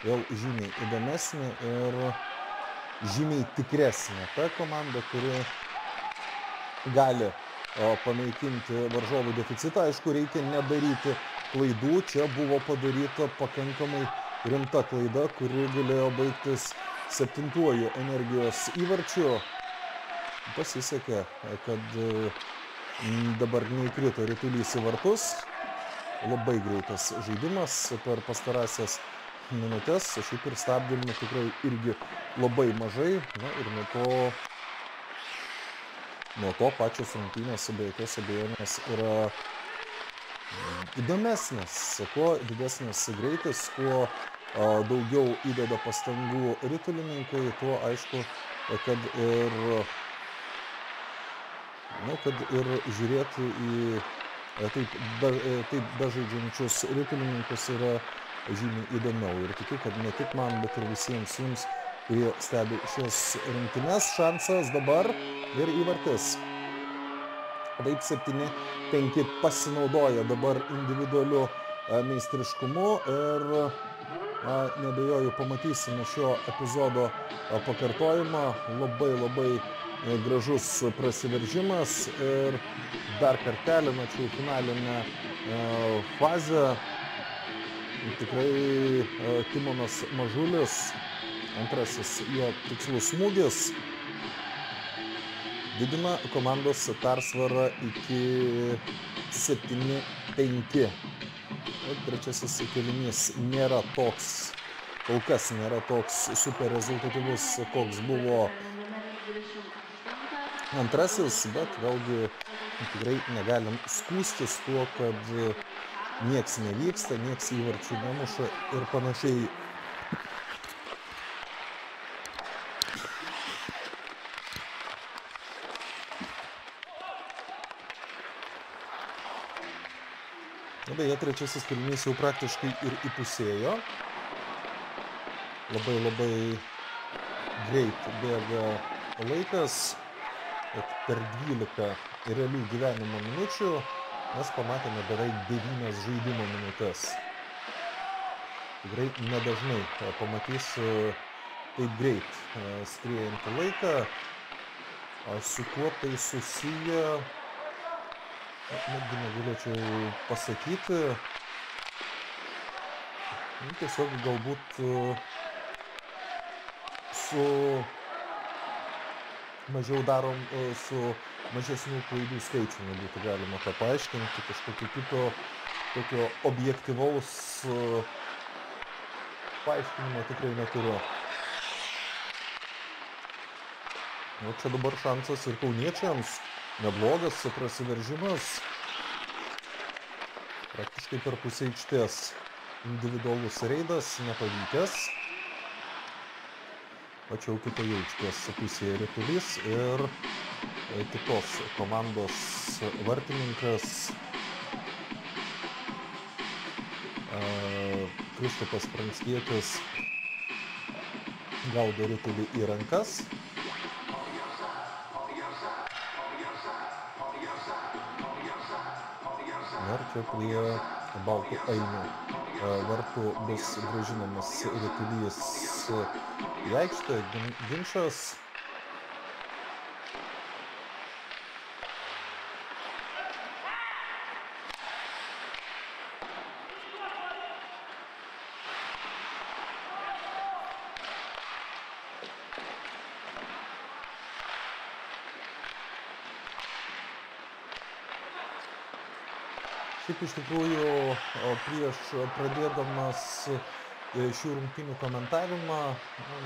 vėl žymiai įdomesnė ir žymiai tikresnė. Ta komanda, kuri gali o, panaikinti varžovų deficitą, aišku, reikia nedaryti klaidų. Čia buvo padaryta pakankamai rimta klaida, kuri galėjo baigtis septintuoju energijos įvarčiu. Pasisekė, kad dabar neįkrito rytulys į vartus. Labai greitas žaidimas per pastarąsias minutės. Šiaip ir stabdymų tikrai irgi labai mažai. Na ir nuo to, nuo to pačios rungtynės be jokios abejonės yra įdomesnės. Kuo didesnis greitis, kuo daugiau įdeda pastangų ritulininkai, tuo aišku, kad ir, nu, kad ir žiūrėti į taip, be, taip bežaidžiančius ritulininkus yra žymiai įdomiau. Ir tikiu, kad ne tik man, bet ir visiems jums, kurie stebi šias rungtynes, šansas dabar ir įvartis. Taip 7-5 pasinaudoja dabar individualiu meistriškumu ir nebejoju, pamatysime šio epizodo pakartojimą. Labai labai e, gražus prasiveržimas ir dar kartelį mačiau finalinę e, fazę. Tikrai e, Timonas Mažulis, antrasis jo tikslus smūgis, didina komandos persvarą iki 7-5 trečiasis kėlinys nėra toks, kol kas nėra toks super rezultatyvus, koks buvo antrasis, bet vėlgi tikrai negalim skūstis tuo, kad nieks nevyksta, nieks įvarčių nemuša ir panašiai. beje, trečiasis kėlinys jau praktiškai ir įpusėjo. Labai labai greit bėga laikas, kad per 12 realių gyvenimo minučių mes pamatėme beveik 9 žaidimo minutės. Tikrai nedažnai pamatysiu taip greit skriejantį laiką, su kuo tai susiję netgi negalėčiau pasakyti. Nu, tiesiog galbūt su mažiau darom e, su mažesnių klaidų skaičiumi būtų galima tą paaiškinti, kažkokio kito tokio objektivaus e, paaiškinimo tikrai neturiu. Nu, čia dabar šansas ir kauniečiams neblogas prasiveržimas. Praktiškai per pusę aikštės individualus reidas nepavykęs. Tačiau kitoje aikštės pusėje rytulys ir kitos komandos vartininkas Kristupas Pranckietis gaudo rytulį į rankas. Ir čia prie baltų ainių vartų bus gražinamas rytulys į aikštę, gin- ginčas. Šiaip iš tikrųjų prieš pradėdamas e, šių rungtynių komentavimą,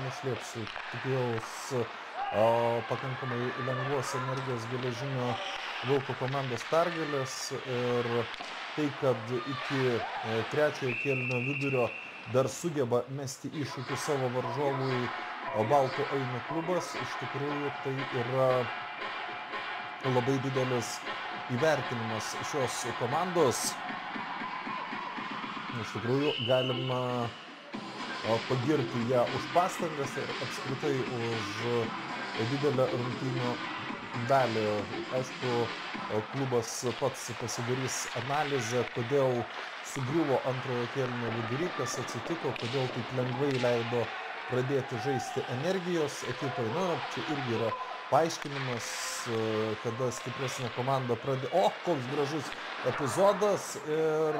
neslėpsiu, tikėjausi o, pakankamai lengvos energijos geležinio Vilko komandos pergalės ir tai, kad iki e, trečiojo kėlinio vidurio dar sugeba mesti iššūkį savo varžovui Baltų Ainių klubas, iš tikrųjų tai yra labai didelis įvertinimas šios komandos. Iš tikrųjų, galima pagirti ją už pastangas ir apskritai už didelę rungtynių dalį. Aišku, klubas pats pasidarys analizę, kodėl sugriuvo antrojo kėlinio vidury, kas atsitiko, kodėl taip lengvai leido pradėti žaisti energijos ekipai. Na, čia irgi yra paaiškinimas, e, kada stipresnė komanda pradė. O, koks gražus epizodas ir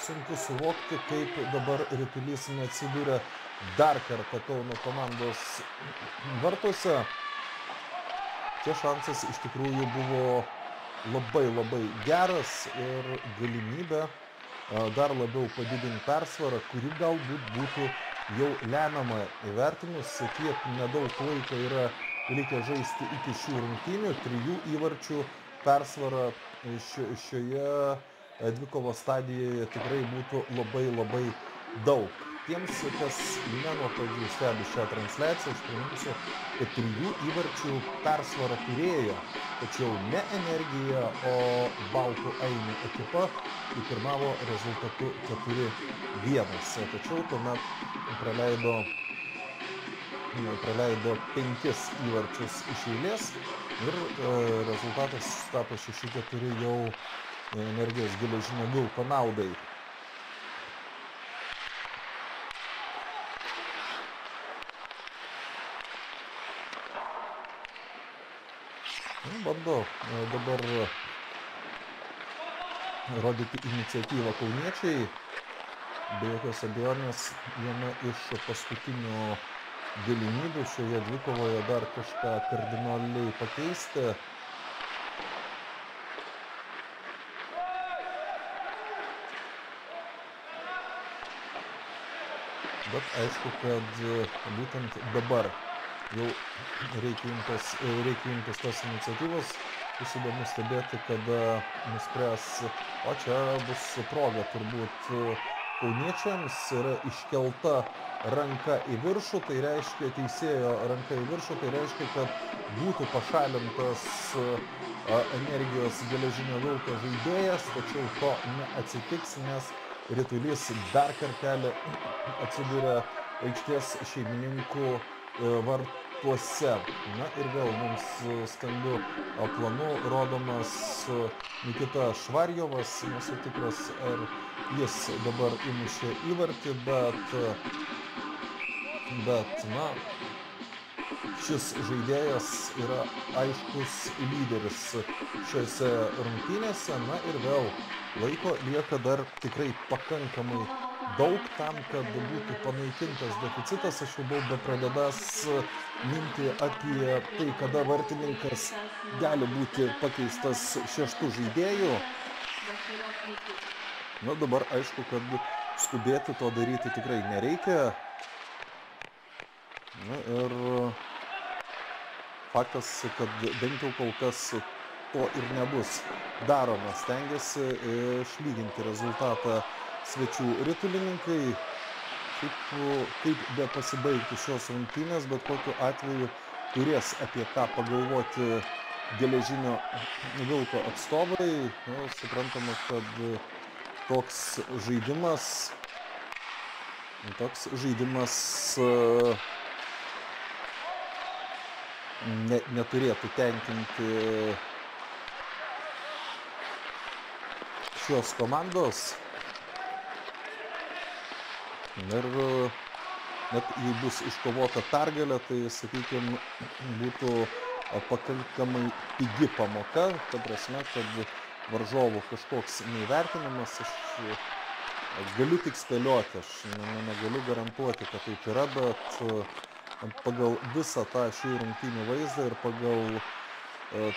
sunku suvokti, kaip dabar rytulys neatsidūrė dar kartą Kauno komandos vartuose. Čia šansas iš tikrųjų buvo labai labai geras ir galimybė e, dar labiau padidinti persvarą, kuri galbūt būtų jau lemiama įvertinus, kiek nedaug laiko yra likę žaisti iki šių rungtynių, trijų įvarčių persvara šio, šioje e, dvikovos stadijoje tikrai būtų labai labai daug. Tiems, kas ne nuo pradžių stebi šią transliaciją, aš priminsiu, kad trijų įvarčių persvarą turėjo, tačiau ne energija, o Baltų Ainių ekipa į pirmavo rezultatu 4-1. Tačiau tuomet praleido praleido penkis įvarčius iš eilės ir e, rezultatas tapo 6-4 jau energijos geležinio vilko naudai. Nu, Bando e, dabar rodyti iniciatyvą kauniečiai. Be jokios abejonės viena iš paskutinių galimybių šioje dvikovoje dar kažką kardinaliai pakeisti. Bet aišku, kad būtent dabar jau reikia imtis, reikia imtis tos iniciatyvos. Bus įdomu stebėti, kada nuspręs, o čia bus proga turbūt kauniečiams yra iškelta ranka į viršų, tai reiškia teisėjo ranka į viršų, tai reiškia, kad būtų pašalintas energijos geležinio vilko žaidėjas, tačiau to neatsitiks, nes rytulys dar kartelį atsidūrė aikštės šeimininkų vartuose. Na ir vėl mums stambiu planu rodomas Nikita Švarjovas, nesu tikras, ar jis dabar įmušė įvartį, bet, bet, na, šis žaidėjas yra aiškus lyderis šiuose rungtynėse, na ir vėl laiko lieka dar tikrai pakankamai daug tam, kad būtų panaikintas deficitas. Aš jau buvau bepradedęs minti apie tai, kada vartininkas gali būti pakeistas šeštų žaidėjų. Na dabar aišku, kad skubėti to daryti tikrai nereikia. Na ir faktas, kad bent jau kol kas to ir nebus daroma. Stengiasi išlyginti rezultatą svečių ritulininkai. Kaip, kaip be pasibaigti šios rungtynės, bet kokiu atveju turės apie ką pagalvoti geležinio vilko atstovai. Nu, suprantama, kad toks žaidimas, toks žaidimas ne, neturėtų tenkinti šios komandos. Ir net jei bus iškovota pergalė, tai, sakykime, būtų pakankamai pigi pamoka, ta prasme, kad varžovų kažkoks neįvertinimas, aš galiu tik spėlioti, aš ne, negaliu garantuoti, kad taip yra, bet pagal visą tą šių rungtynių vaizdą ir pagal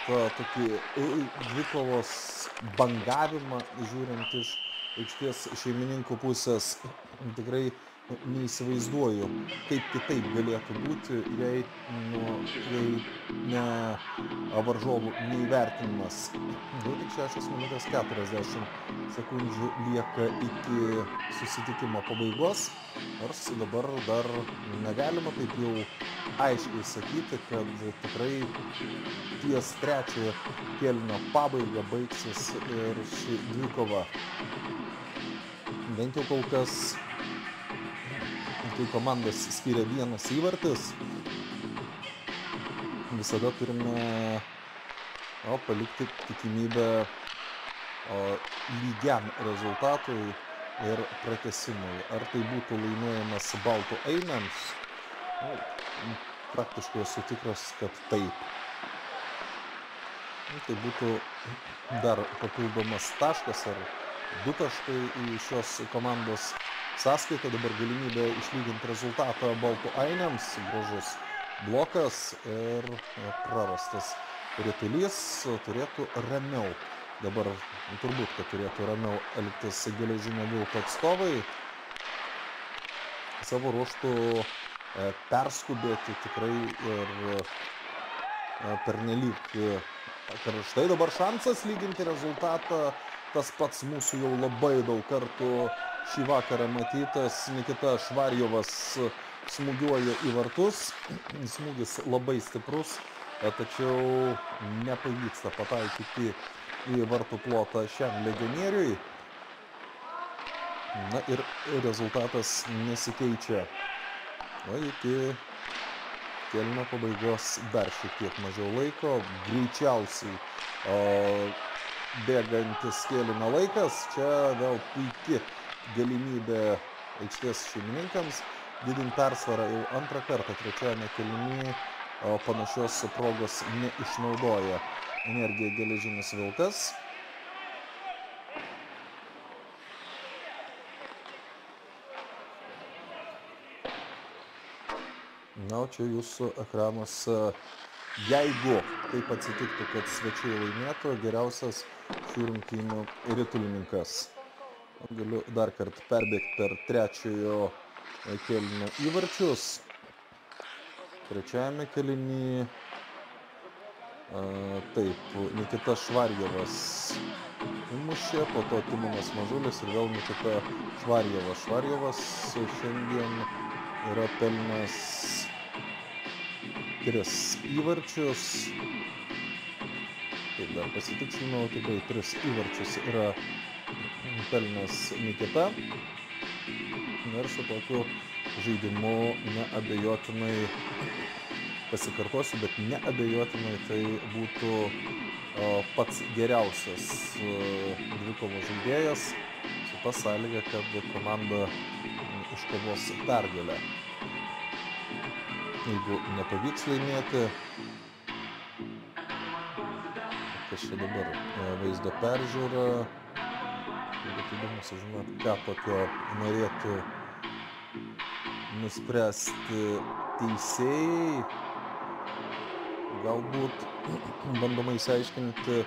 tą tokį dvikovos bangavimą žiūrint iš aikštės šeimininkų pusės tikrai neįsivaizduoju, kaip kitaip galėtų būti, jei, nu, jei ne varžovų neįvertinimas. Jau tik 6 minutės 40 sekundžių lieka iki susitikimo pabaigos, nors dabar dar negalima taip jau aiškiai sakyti, kad tikrai ties trečiojo kėlinio pabaiga baigsis ir ši dvikova. Bent jau kol kas kai komandas skiria vienas įvartis, visada turime o, palikti tikimybę o, lygiam rezultatui ir pratesimui. Ar tai būtų laimėjimas baltų einams, nu, praktiškai esu tikras, kad taip. Tai būtų dar papildomas taškas ar du taškai į šios komandos sąskaitą, dabar galimybė išlyginti rezultatą baltų ainiams, gražus blokas ir prarastas rytulys turėtų ramiau. Dabar turbūt, kad turėtų ramiau elgtis geležinio vilko atstovai. Savo ruoštų perskubėti tikrai ir pernelyg karštai. Dabar šansas lyginti rezultatą, tas pats mūsų jau labai daug kartų šį vakarą matytas Nikita Švarjovas smūgiuoja į vartus. Smūgis labai stiprus, tačiau nepavyksta pataikyti į vartų plotą šiam legionieriui. Na ir rezultatas nesikeičia. O iki kelno pabaigos dar šiek tiek mažiau laiko. Greičiausiai o, bėgantis kėlinio laikas. Čia vėl puikiai galimybė aikštės šeimininkams didinti persvarą jau antrą kartą trečiajame kėlinyje panašios progos neišnaudoja energija geležinis vilkas. Na, čia jūsų ekranas, jeigu taip atsitiktų, kad svečiai laimėtų, geriausias šių rungtynių ritulininkas. Galiu dar kartą perbėgti per trečiojo kelinio įvarčius. Trečiajame kelinyje taip, Nikita Švarjevas įmušė, po to Timonas Mažulis ir vėl Nikita Švarjevas. Švarjevas šiandien yra pelnęs tris įvarčius. Taip, dar pasitikslinau, tikrai tris įvarčius yra pelnęs Nikita. Ir su tokiu žaidimu neabejotinai pasikartosiu, bet neabejotinai tai būtų o, pats geriausias dvikovo žaidėjas su ta sąlyga, kad komanda iškovos pergalę. Jeigu nepavyks laimėti, kas čia dabar vaizdo peržiūra, būtų įdomu sužinoti, ką tokio norėtų nuspręsti teisėjai. Galbūt bandoma įsiaiškinti,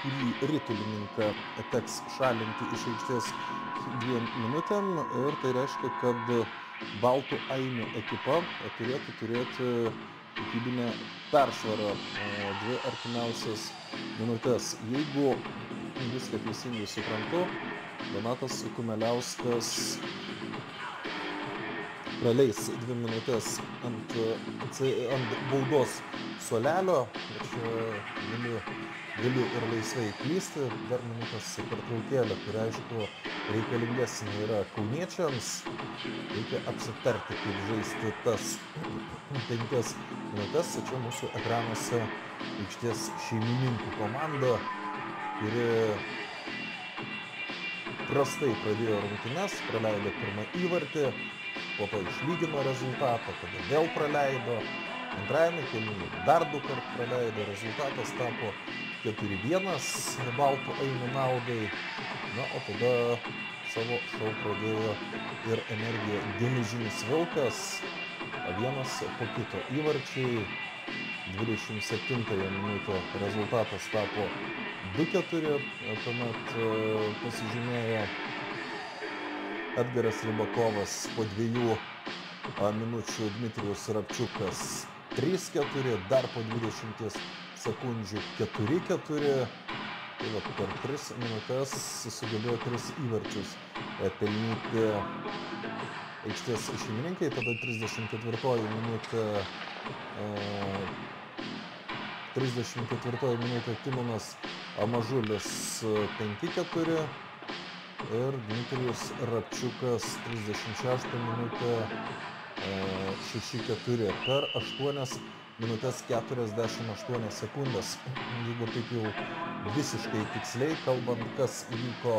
kurį rytulininką teks šalinti iš aikštės dviem minutėm ir tai reiškia, kad Baltų Ainių ekipa turėtų turėti kokybinę persvarą dvi artimiausias minutės. Jeigu viską teisingai suprantu, Donatas Kumeliauskas praleis dvi minutės ant, ant baudos suolelio. Aš galiu, galiu ir laisvai klysti. Dar minutės pertraukėlė, kuri aišku reikalingesnė yra kauniečiams. Reikia apsitarti, kaip žaisti tas penkias minutės. Tačiau mūsų ekranuose aikštės šeimininkų komanda, kuri prastai pradėjo rungtynes, praleido pirmą įvartį, po to išlygino rezultatą, tada vėl praleido, antrajame kelyje dar du kart praleido, rezultatas tapo 4-1 baltų einių naudai, na, o tada savo šau pradėjo ir energija geležinis vilkas, vienas po kito įvarčiai, 27 minutę rezultatas tapo 2-4, tuomet pasižymėjo Edgaras Rybakovas po dviejų minučių Dmitrijus Rapčiukas 3-4, dar po 20 sekundžių 4-4. Tai va, per 3 minutės sugebėjo 3 įvarčius pelnyti aikštės šeimininkai, tada 34 minutė 34 minutė Timonas Mažulis 5-4 ir Dmitrijus Rapčiukas 36 minutę 6-4 per 8 minutės 48 sekundės. Jeigu taip jau visiškai tiksliai kalbant, kas įvyko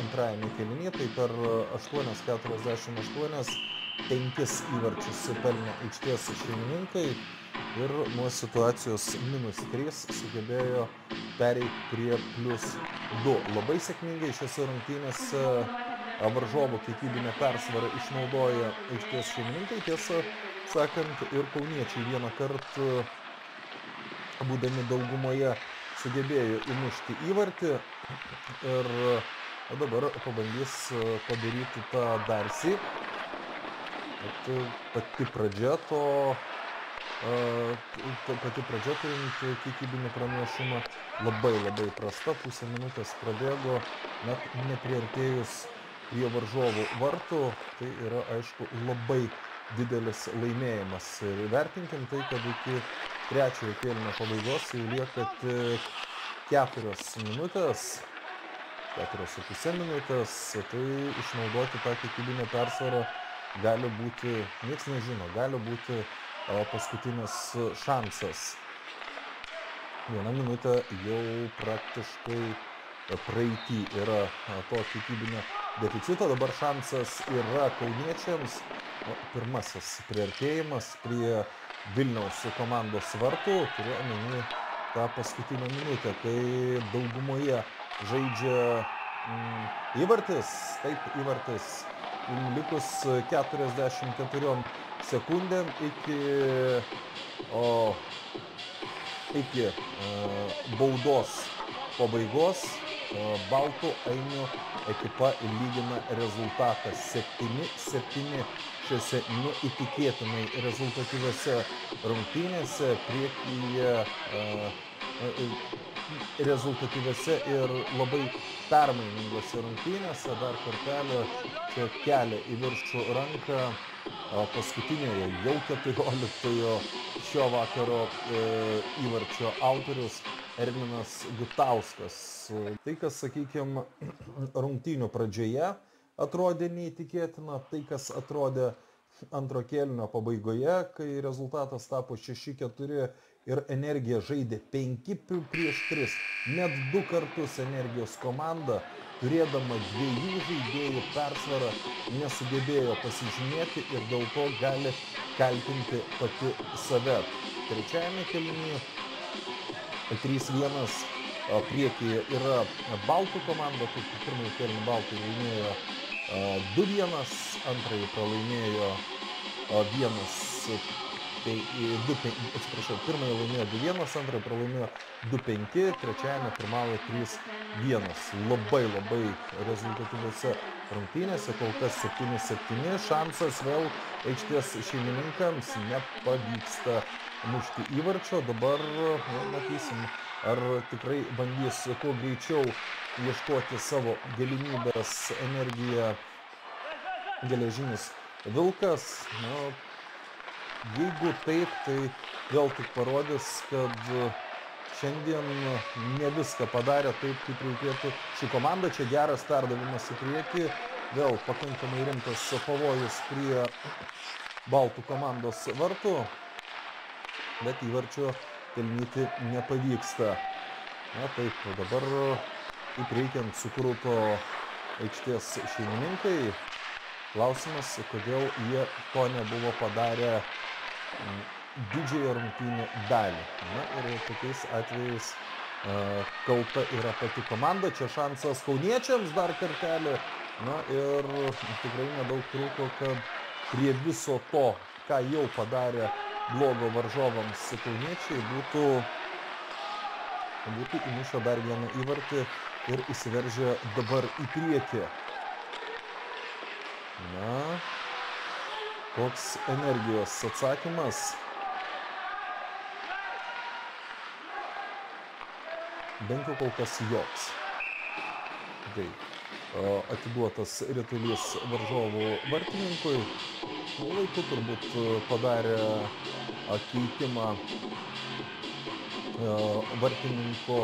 antrajame kelynyje, tai per 8.48 penkis įvarčius pelnė aikštės šeimininkai ir nuo situacijos minus 3 sugebėjo pereiti prie plus 2. Labai sėkmingai šiose rungtynėse varžovų kiekybinę persvarą išnaudoja aikštės šeimininkai, tiesą sakant, ir kauniečiai vieną kartą būdami daugumoje sugebėjo įmušti įvartį ir dabar pabandys padaryti tą darsi. Pati pradžia to pati pradžia turint kiekybinį pranašumą labai labai prasta, pusę minutės prabėgo, net nepriartėjus prie varžovų vartų, tai yra aišku labai didelis laimėjimas. Ir vertinkim tai, kad iki trečiojo kėlinio pabaigos jau lieka tik keturios minutės, keturios su pusė minutės, tai išnaudoti tą kiekybinę persvarą gali būti, nieks nežino, gali būti paskutinis šansas. Viena minutė jau praktiškai praeitį yra to kiekybinio deficito, dabar šansas yra kauniečiams. O, pirmasis priartėjimas prie Vilniaus komandos vartų, turiu omeny tą paskutinę minutę, kai daugumoje žaidžia įvartis, taip įvartis, likus 44 sekundėm iki, o, iki uh, baudos pabaigos uh, Baltų Ainių ekipa lygina rezultatą 7-7 šiuose neįtikėtinai rezultatyviose rungtynėse priekyje uh, rezultatyviose ir labai permainingose rungtynėse dar kartelį čia kelia į viršų ranką paskutiniojo jau 14 šio vakaro e, įvarčio autorius Erminas Gutauskas. Tai, kas, sakykime, rungtynių pradžioje atrodė neįtikėtina, tai, kas atrodė antro kėlinio pabaigoje, kai rezultatas tapo 6-4 ir energija žaidė 5 prieš 3, net du kartus energijos komanda turėdama dviejų žaidėjų persvarą nesugebėjo pasižymėti ir dėl to gali kaltinti pati save. Trečiajame kelinyje 3-1 priekyje yra Baltų komanda, tai pirmąjį kėlinį Baltai laimėjo 2-1, antrąjį pralaimėjo 1 tai 2, atsiprašau, pirmąjį laimėjo 2-1, antrąjį pralaimėjo 2-5, trečiajame pirmavo 3-1. Labai labai rezultatyviuose rungtynėse, kol kas 7-7, šansas vėl aikštės šeimininkams nepavyksta mušti įvarčio, dabar nu, matysim, ar tikrai bandys kuo greičiau ieškoti savo galimybės energiją geležinis vilkas. Nu, Jeigu taip, tai vėl tik parodys, kad šiandien ne viską padarė taip, kaip reikėtų. Ši komanda čia geras perdavimas į priekį, vėl pakankamai rimtas pavojus prie Baltų komandos vartų, bet įvarčio pelnyti nepavyksta. Na taip, dabar kaip reikiant sukruto aikštės šeimininkai. Klausimas, kodėl jie to nebuvo padarę didžiąją rungtynių dalį. Na ir tokiais atvejais kalta yra pati komanda, čia šansas kauniečiams dar kartelį. Na ir tikrai nedaug trūko, kad prie viso to, ką jau padarė blogo varžovams kauniečiai, būtų, būtų įmušę dar vieną įvartį ir įsiveržę dabar į priekį. Na, Koks energijos atsakymas? Bent jau kol kas joks. Tai atiduotas rytulys varžovų vartininkui. Laiku turbūt padarė keitimą vartininko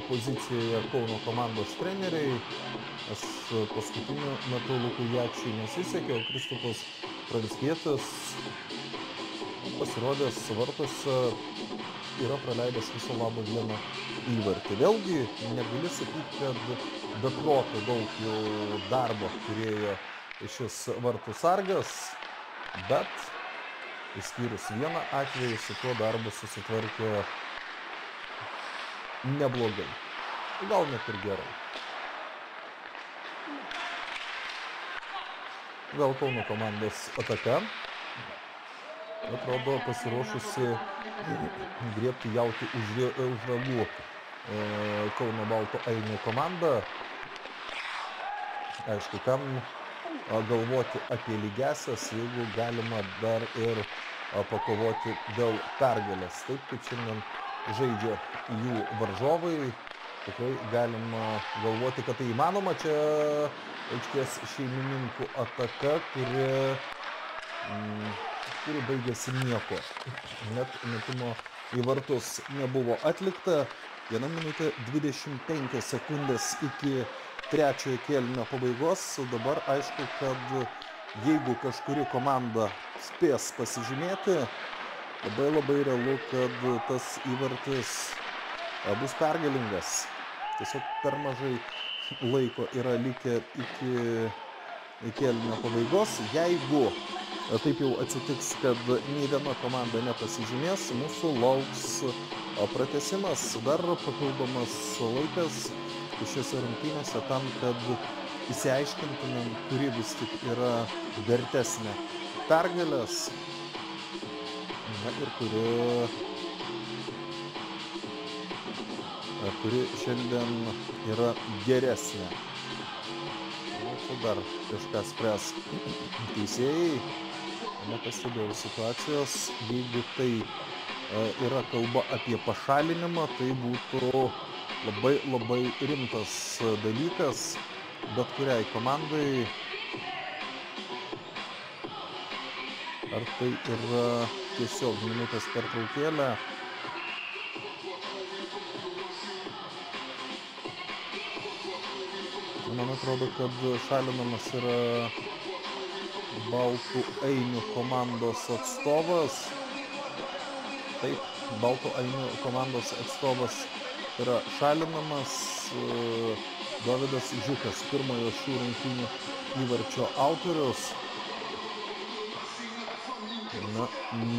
opozicijoje Kauno komandos treneriai. Nes paskutiniu metu Lukui Jakšiui nesisekė, o Kristupas Pranskietis pasirodęs vartuose yra praleidęs viso labo vieną įvartį. Vėlgi negali sakyti, kad be proto daug jau darbo turėjo šis vartų sargas, bet išskyrus vieną atvejį su tuo darbu susitvarkė neblogai. Gal net ir gerai. Vėl Kauno komandos ataka. Atrodo pasiruošusi griebti jauti už, už ragų Kauno Balto Ainų komanda. Aišku, kam galvoti apie lygesias, jeigu galima dar ir pakovoti dėl pergalės. Taip kaip šiandien žaidžia jų varžovai, tikrai galima galvoti, kad tai įmanoma. Čia aikštės šeimininkų ataka, kuri, mm, kuri baigėsi nieko. Net metimo į vartus nebuvo atlikta. 1 minutė 25 sekundės iki trečiojo kėlinio pabaigos. Dabar aišku, kad jeigu kažkuri komanda spės pasižymėti, labai labai realu, kad tas įvartis bus pergalingas. Tiesiog per mažai laiko yra likę iki kėlinio pabaigos. Jeigu taip jau atsitiks, kad nei viena komanda nepasižymės, mūsų lauks pratesimas, dar papildomas laikas šiuose rungtynėse tam, kad įsiaiškintumėm, kuri vis tik yra vertesnė. Pergalės. Na, ir kuri kuri šiandien yra geresnė. Na, čia dar kažką spręs teisėjai. Nepastebėjau situacijos. Jeigu tai yra kalba apie pašalinimą, tai būtų labai labai rimtas dalykas bet kuriai komandai. Ar tai yra tiesiog minutės pertraukėlė, man atrodo, kad šalinamas yra Baltų Ainių komandos atstovas. Taip, Baltų Ainių komandos atstovas yra šalinamas. Davidas Žiukas, pirmojo šių rungtynių įvarčio autorius. Na,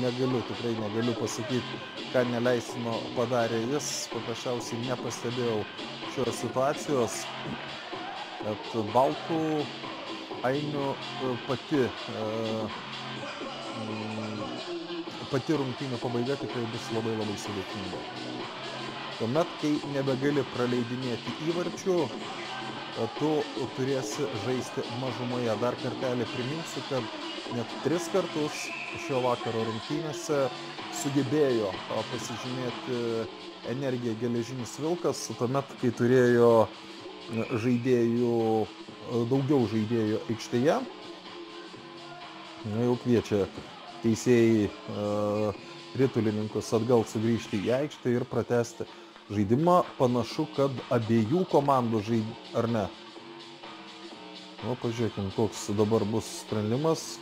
negaliu, tikrai negaliu pasakyti, ką neleisino padarė jis. Paprasčiausiai nepastebėjau šios situacijos, kad baltų ainių e, pati, pati rungtynių pabaiga tikrai bus labai labai sudėtinga. Tuomet, kai nebegali praleidinėti įvarčių, tu turėsi žaisti mažumoje. Dar kartelį priminsiu, kad net tris kartus šio vakaro rungtynėse sugebėjo pasižymėti energiją geležinis vilkas, tuomet, kai turėjo žaidėjų, daugiau žaidėjų aikštėje. Na, jau kviečia teisėjai ritulininkus atgal sugrįžti į aikštę ir pratesti žaidimą. Panašu, kad abiejų komandų žaid... ar ne? Nu, pažiūrėkim, koks dabar bus sprendimas.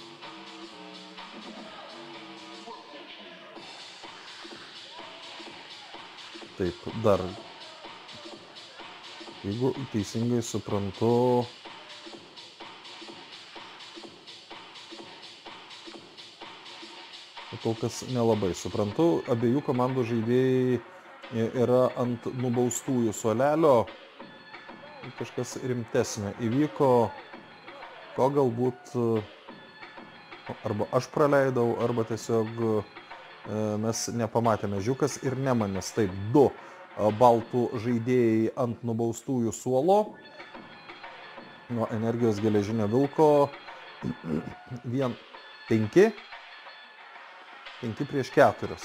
Taip, dar. Jeigu teisingai suprantu, kol kas nelabai suprantu, abiejų komandų žaidėjai yra ant nubaustųjų suolelio. Kažkas rimtesnio įvyko, ko galbūt arba aš praleidau, arba tiesiog mes nepamatėme. Žiūkas ir Nemanis, taip, du baltų žaidėjai ant nubaustųjų suolo. Nuo energijos geležinio vilko vien penki 5 prieš 4.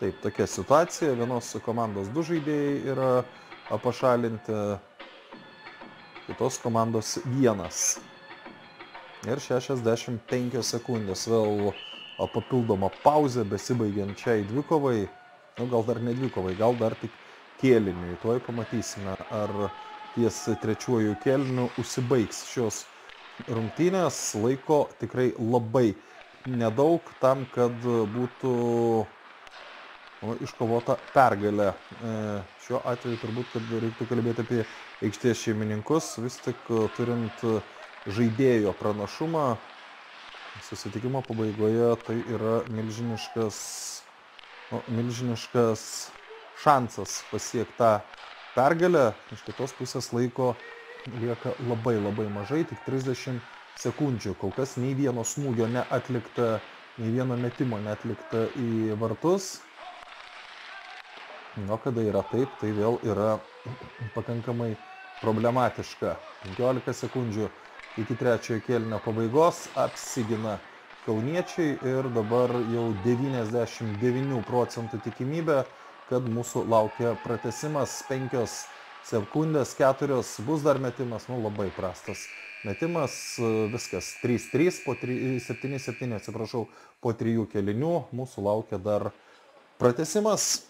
Taip, tokia situacija. Vienos komandos du žaidėjai yra pašalinti, kitos komandos vienas. Ir 65 sekundės vėl papildoma pauzė besibaigiančiai dvikovai. Nu, gal dar ne dvikovai, gal dar tik kėliniui. Tuoj pamatysime, ar ties trečiuoju kėliniu užsibaigs šios rungtynės. Laiko tikrai labai nedaug tam, kad būtų nu, iškovota pergalė. E, šiuo atveju turbūt, kad reiktų kalbėti apie aikštės šeimininkus, vis tik turint žaidėjo pranašumą, susitikimo pabaigoje tai yra milžiniškas, nu, milžiniškas šansas pasiekti tą pergalę. Iš kitos pusės laiko lieka labai labai mažai, tik 30 sekundžių. Kol kas nei vieno smūgio neatlikta, nei vieno metimo neatlikta į vartus. Nu, kada yra taip, tai vėl yra pakankamai problematiška. 15 sekundžių iki trečiojo kėlinio pabaigos apsigina kauniečiai ir dabar jau 99 procentų tikimybė, kad mūsų laukia pratesimas 5 sekundės, 4 bus dar metimas, nu labai prastas metimas, viskas 3-3, po 7-7, atsiprašau, po trijų kelinių mūsų laukia dar pratesimas.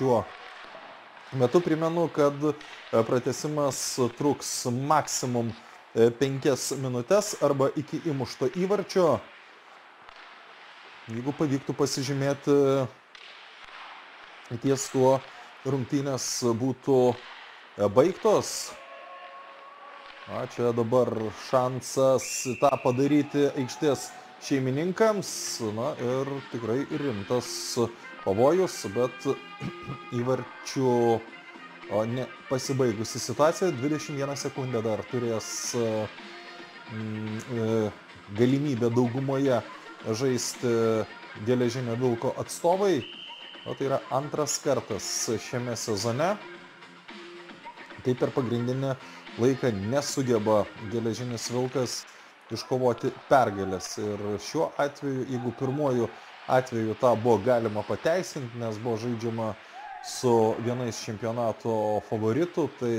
Šiuo metu primenu, kad e, pratesimas truks maksimum 5 minutės arba iki įmušto įvarčio. Jeigu pavyktų pasižymėti ties tuo rungtynės būtų e, baigtos. Na, čia dabar šansas tą padaryti aikštės šeimininkams. Na ir tikrai rimtas pavojus, bet įvarčių ne pasibaigusi situacija, 21 sekundę dar turės mm, e, galimybę daugumoje žaisti geležinio vilko atstovai. O tai yra antras kartas šiame sezone. Tai per pagrindinį laiką nesugeba geležinis vilkas iškovoti pergalės. Ir šiuo atveju, jeigu pirmuoju atveju tą buvo galima pateisinti, nes buvo žaidžiama su vienais čempionato favoritų, tai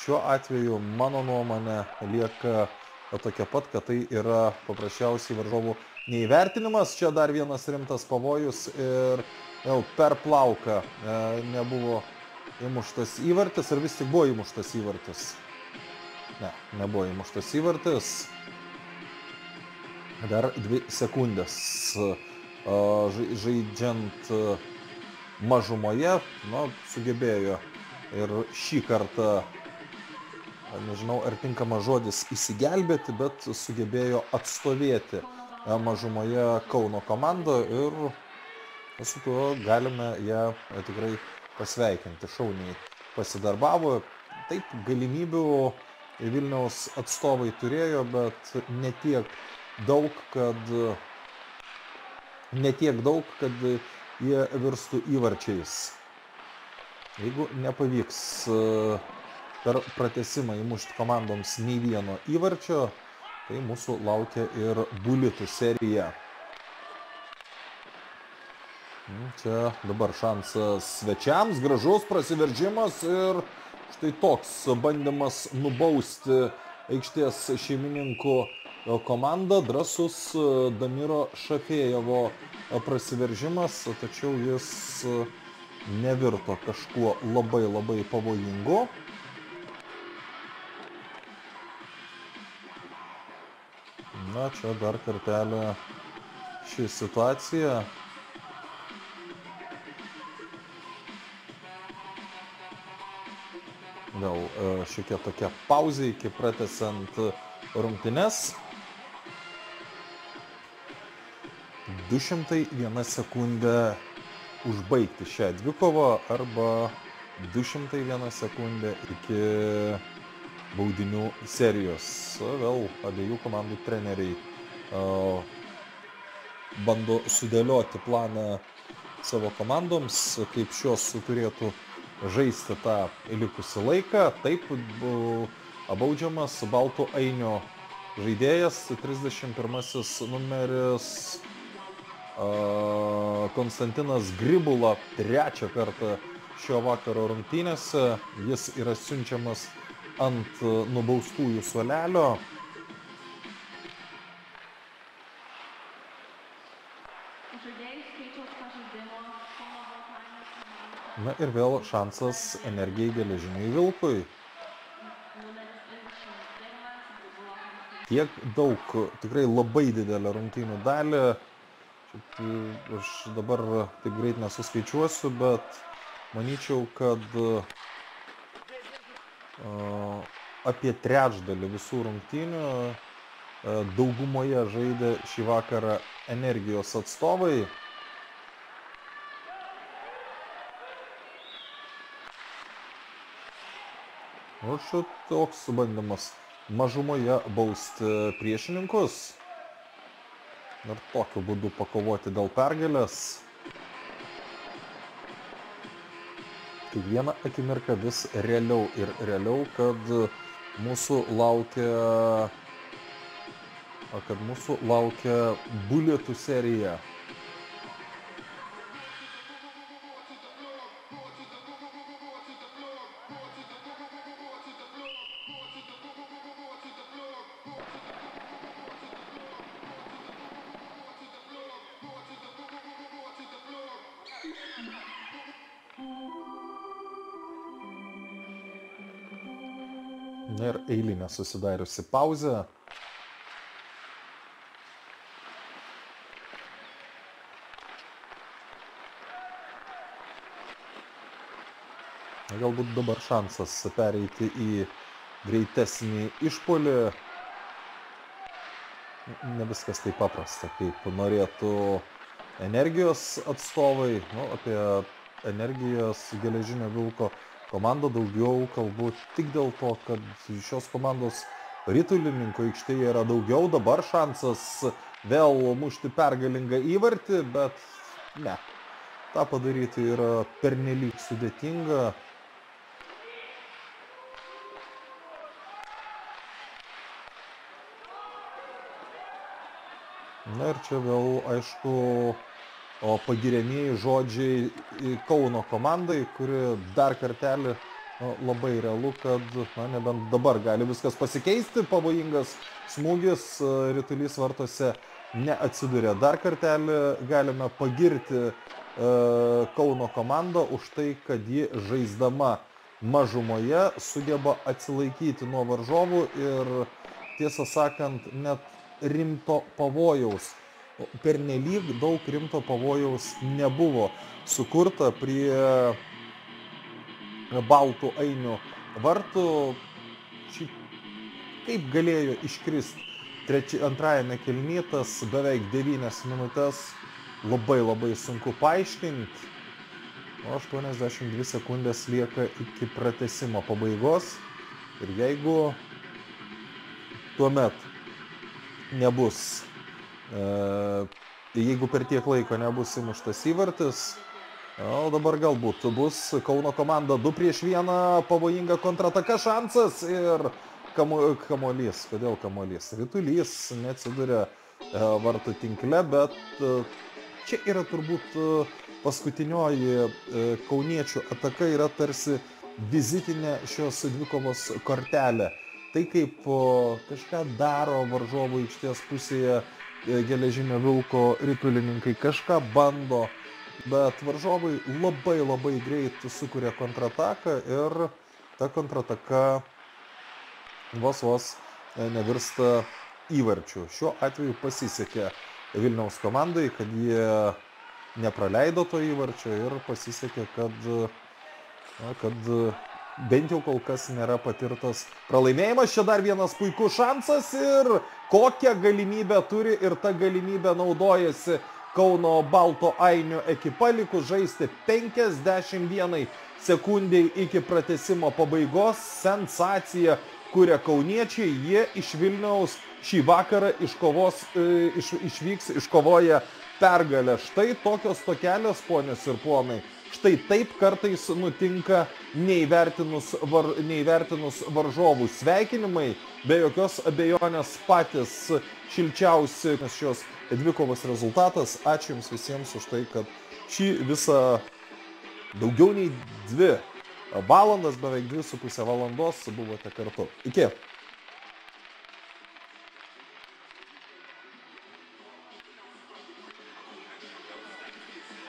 šiuo atveju mano nuomonė lieka tokia pat, kad tai yra paprasčiausiai varžovų neįvertinimas. Čia dar vienas rimtas pavojus ir jau per plauką e, nebuvo įmuštas įvartis, ar vis tik buvo įmuštas įvartis? Ne, nebuvo įmuštas įvartis. Dar dvi sekundės žaidžiant mažumoje, na, sugebėjo ir šį kartą, nežinau, ar tinkamas žodis įsigelbėti, bet sugebėjo atstovėti mažumoje Kauno komandą ir su tuo galime ją tikrai pasveikinti. Šauniai pasidarbavo. Taip, galimybių Vilniaus atstovai turėjo, bet ne tiek daug, kad ne tiek daug, kad jie virstų įvarčiais. Jeigu nepavyks e, per pratesimą įmušti komandoms nei vieno įvarčio, tai mūsų laukia ir bulitų serija. Hmm, čia dabar šansas svečiams, gražus prasiveržimas ir štai toks bandymas nubausti aikštės šeimininkų komanda, drasus e, Damiro Šafėjevo e, prasiveržimas, tačiau jis e, nevirto kažkuo labai labai pavojingu. Na, čia dar kartelį ši situacija. Vėl šiokia tokia pauzė iki pratesant rungtynes. 201 sekundę užbaigti šią dvikovą arba 201 sekundę iki baudinių serijos. Vėl abiejų komandų treneriai bando sudėlioti planą savo komandoms, kaip šios turėtų žaisti tą likusį laiką. Taip baudžiamas Baltų Ainio žaidėjas, 31 numeris Konstantinas Gribula trečią kartą šio vakaro rungtynėse. Jis yra siunčiamas ant nubaustųjų suolelio. Na ir vėl šansas energijai geležiniai vilkui. Tiek daug, tikrai labai didelę rungtynių dalį. Šiaip, aš dabar taip greit nesuskaičiuosiu, bet manyčiau, kad apie trečdalį visų rungtynių daugumoje žaidė šį vakarą energijos atstovai. Nu, šitoks bandymas mažumoje bausti priešininkus ir tokiu būdu pakovoti dėl pergalės. Kiekvieną akimirką vis realiau ir realiau, kad mūsų laukia, kad mūsų laukia bulėtų serija. Susidariusi pauzė. Galbūt dabar šansas pereiti į greitesnį išpolį. Ne viskas taip paprasta, kaip norėtų energijos atstovai. Nu, apie energijos geležinio vilko komandą daugiau kalbu tik dėl to, kad šios komandos rytulininko aikštėje yra daugiau, dabar šansas vėl mušti pergalingą įvartį, bet ne. Ta padaryti yra pernelyg sudėtinga. Na ir čia vėl, aišku, o pagiriamieji žodžiai Kauno komandai, kuri dar kartelį nu, labai realu, kad na, nebent dabar gali viskas pasikeisti, pavojingas smūgis rytulys vartose neatsiduria. Dar kartelį galime pagirti e, Kauno komandą už tai, kad ji žaisdama mažumoje sugeba atsilaikyti nuo varžovų ir tiesą sakant, net rimto pavojaus pernelyg daug rimto pavojaus nebuvo sukurta prie baltų ainių vartų. Kaip galėjo iškristi treči, antrajame kelnytas beveik 9 minutės, labai labai sunku paaiškinti. O 82 sekundės lieka iki pratesimo pabaigos. Ir jeigu tuomet nebus jeigu per tiek laiko nebus įmuštas įvartis, o dabar galbūt bus Kauno komanda 2 prieš 1, pavojinga kontrataka šansas ir kamu, kamuolys. Kodėl kamuolys? Rytulys neatsiduria e, vartų tinkle, bet e, čia yra turbūt paskutinioji kauniečių ataka yra tarsi vizitinė šios dvikovos kortelė. Tai kaip kažką daro varžovų aikštės pusėje E, geležinio vilko ritulininkai kažką bando, bet varžovai labai labai greit sukuria kontrataką ir ta kontrataka vos vos e, nevirsta įvarčių. Šiuo atveju pasisekė Vilniaus komandai, kad jie nepraleido to įvarčio ir pasisekė, kad, na, kad bent jau kol kas nėra patirtas pralaimėjimas. Čia dar vienas puikus šansas ir kokią galimybę turi ir ta galimybė naudojasi Kauno Balto Ainio ekipa likus žaisti 51 sekundiai iki pratesimo pabaigos. Sensacija kuria kauniečiai, jie iš Vilniaus šį vakarą iškovos, e, iš, išvyks iškovoję pergalę. Štai tokios tokelės, ponios ir ponai. Štai taip kartais nutinka neįvertinus, var, neįvertinus varžovų sveikinimai, be jokios abejonės patys šilčiausi šios dvikovos rezultatas. Ačiū Jums visiems už tai, kad šį visą daugiau nei dvi valandas, beveik dvi su pusę valandos buvote kartu. Iki.